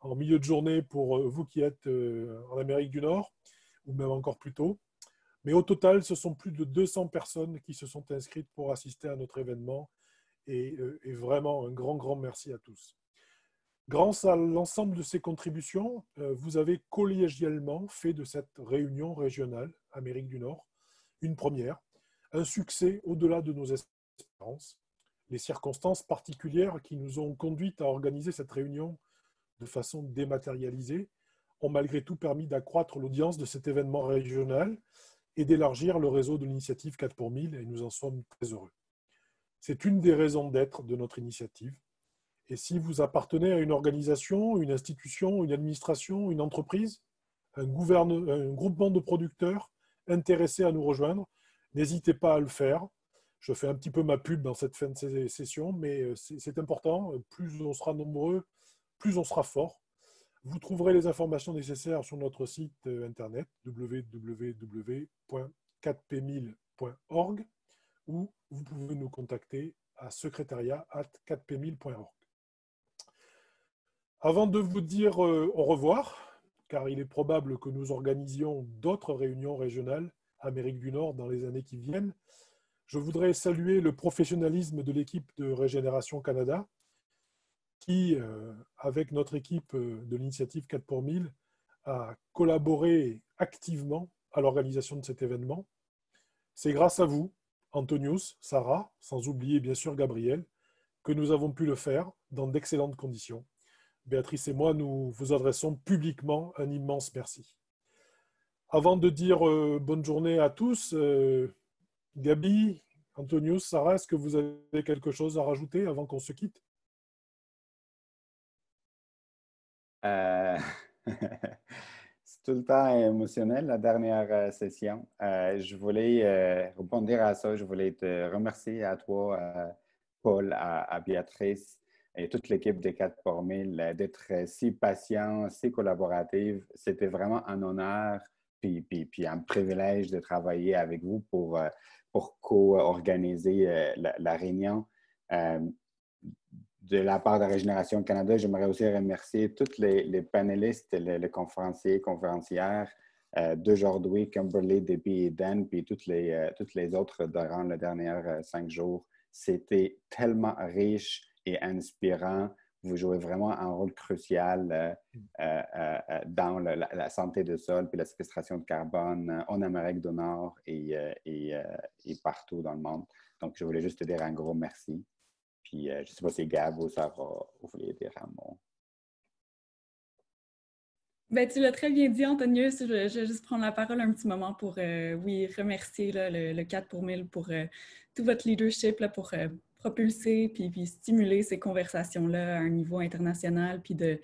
en milieu de journée pour vous qui êtes en Amérique du Nord, ou même encore plus tôt. Mais au total, ce sont plus de 200 personnes qui se sont inscrites pour assister à notre événement. Et, et vraiment, un grand, grand merci à tous. Grâce à l'ensemble de ces contributions, vous avez collégialement fait de cette réunion régionale Amérique du Nord une première, un succès au-delà de nos espérances. Les circonstances particulières qui nous ont conduites à organiser cette réunion de façon dématérialisée ont malgré tout permis d'accroître l'audience de cet événement régional et d'élargir le réseau de l'initiative 4 pour 1000 et nous en sommes très heureux. C'est une des raisons d'être de notre initiative. Et si vous appartenez à une organisation, une institution, une administration, une entreprise, un, un groupement de producteurs intéressés à nous rejoindre, n'hésitez pas à le faire. Je fais un petit peu ma pub dans cette fin de session, mais euh, c'est important. Plus on sera nombreux, plus on sera fort. Vous trouverez les informations nécessaires sur notre site euh, internet www.4p1000.org ou vous pouvez nous contacter à secrétariat@4p1000.org. Avant de vous dire euh, au revoir, car il est probable que nous organisions d'autres réunions régionales Amérique du Nord dans les années qui viennent. Je voudrais saluer le professionnalisme de l'équipe de Régénération Canada, qui, euh, avec notre équipe euh, de l'initiative 4 pour 1000, a collaboré activement à l'organisation de cet événement. C'est grâce à vous, Antonius, Sarah, sans oublier bien sûr Gabriel, que nous avons pu le faire dans d'excellentes conditions. Béatrice et moi, nous vous adressons publiquement un immense merci. Avant de dire euh, bonne journée à tous, Gabi, Antonius, Sarah, est-ce que vous avez quelque chose à rajouter avant qu'on se quitte? Euh, C'est tout le temps émotionnel, la dernière session. je voulais répondre à ça. Je voulais te remercier à toi, Paul, à, Béatrice et toute l'équipe des 4 pour 1000 d'être si patient, si collaborative. C'était vraiment un honneur puis, un privilège de travailler avec vous pour, euh, pour co-organiser euh, la, réunion. Euh, de la part de Régénération Canada, j'aimerais aussi remercier tous les, panélistes, les, conférenciers, conférencières d'aujourd'hui, Kimberly, Debbie et Dan, puis toutes les, toutes les autres durant les derniers cinq jours. C'était tellement riche et inspirant vous jouez vraiment un rôle crucial euh, euh, euh, dans la, santé du sol puis la séquestration de carbone en Amérique du Nord et, et, partout dans le monde. Donc, je voulais juste te dire un gros merci. Puis, je ne sais pas si Gab ou Sarah, vous voulez dire un mot. Ben, tu l'as très bien dit, Antonius. Je, vais juste prendre la parole un petit moment pour, oui, remercier le, 4 pour 1000 pour tout votre leadership, pour propulser puis, puis stimuler ces conversations-là à un niveau international, puis de,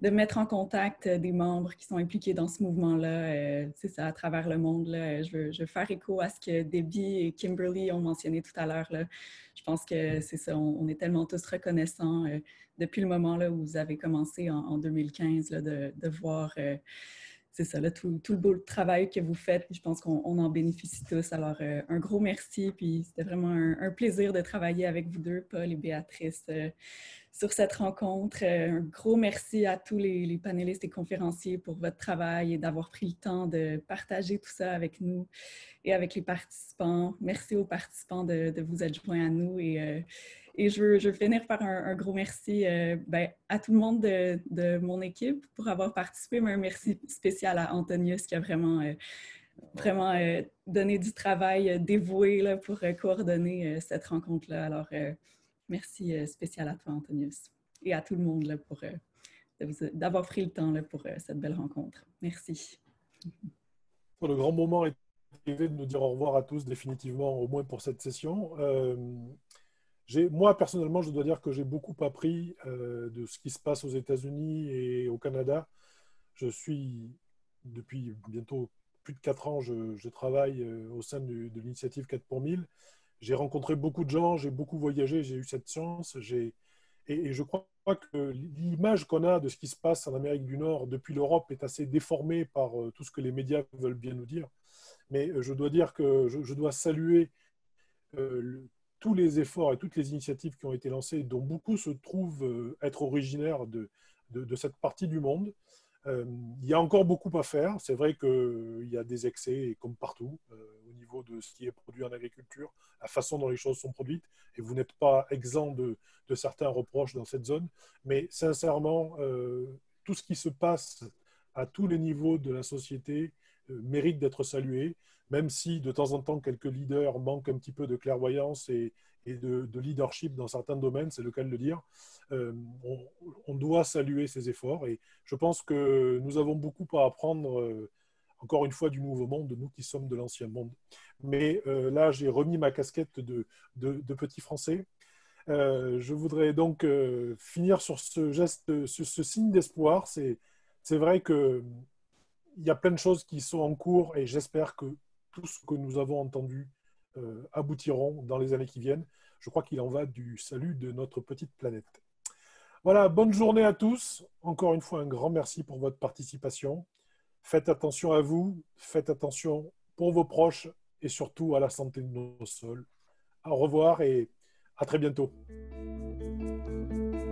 de mettre en contact euh, des membres qui sont impliqués dans ce mouvement-là, euh, c'est ça, à travers le monde. Là. Je, veux, je, veux, faire écho à ce que Debbie et Kimberly ont mentionné tout à l'heure. Je pense que c'est ça, on, est tellement tous reconnaissants euh, depuis le moment là, où vous avez commencé en, 2015 là, de, voir c'est ça, là, tout, le beau travail que vous faites. Je pense qu'on en bénéficie tous. Alors, euh, un gros merci. Puis, c'était vraiment un, plaisir de travailler avec vous deux, Paul et Béatrice, euh, sur cette rencontre. Euh, un gros merci à tous les, panélistes et conférenciers pour votre travail et d'avoir pris le temps de partager tout ça avec nous et avec les participants. Merci aux participants de, vous être joints à nous et et je veux, finir par un, gros merci euh, ben, à tout le monde de, mon équipe pour avoir participé, mais un merci spécial à Antonius qui a vraiment, euh, vraiment euh, donné du travail dévoué pour coordonner cette rencontre-là. Alors, merci spécial à toi, Antonius, et à tout le monde pour d'avoir pris le temps pour cette belle rencontre. Merci. Le grand moment est arrivé de nous dire au revoir à tous définitivement, au moins pour cette session moi, personnellement, je dois dire que j'ai beaucoup appris euh, de ce qui se passe aux États-Unis et au Canada. Je suis, depuis bientôt plus de 4 ans, je, travaille euh, au sein de l'initiative 4 pour 1000. J'ai rencontré beaucoup de gens, j'ai beaucoup voyagé, j'ai eu cette chance. Et, je crois que l'image qu'on a de ce qui se passe en Amérique du Nord depuis l'Europe est assez déformée par euh, tout ce que les médias veulent bien nous dire. Mais je dois dire que je, dois saluer tous les efforts et toutes les initiatives qui ont été lancées, dont beaucoup se trouvent euh, être originaires de, cette partie du monde. Euh, il y a encore beaucoup à faire. C'est vrai qu'il y a des excès, comme partout, au niveau de ce qui est produit en agriculture, la façon dont les choses sont produites, et vous n'êtes pas exempt de, de, certains reproches dans cette zone. Mais sincèrement, tout ce qui se passe à tous les niveaux de la société mérite d'être salué même si de temps en temps quelques leaders manquent un petit peu de clairvoyance et, de, leadership dans certains domaines, c'est le cas de le dire, euh, on, doit saluer ces efforts et je pense que nous avons beaucoup à apprendre, euh, encore une fois, du nouveau monde, nous qui sommes de l'ancien monde. Mais euh, là, j'ai remis ma casquette de, petit français. je voudrais donc finir sur ce geste, sur ce signe d'espoir. C'est vrai qu'il y a plein de choses qui sont en cours et j'espère que tout ce que nous avons entendu aboutiront dans les années qui viennent. Je crois qu'il en va du salut de notre petite planète. Voilà, bonne journée à tous. Encore une fois, un grand merci pour votre participation. Faites attention à vous, faites attention pour vos proches et surtout à la santé de nos sols. Au revoir et à très bientôt.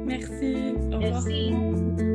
Merci. Merci.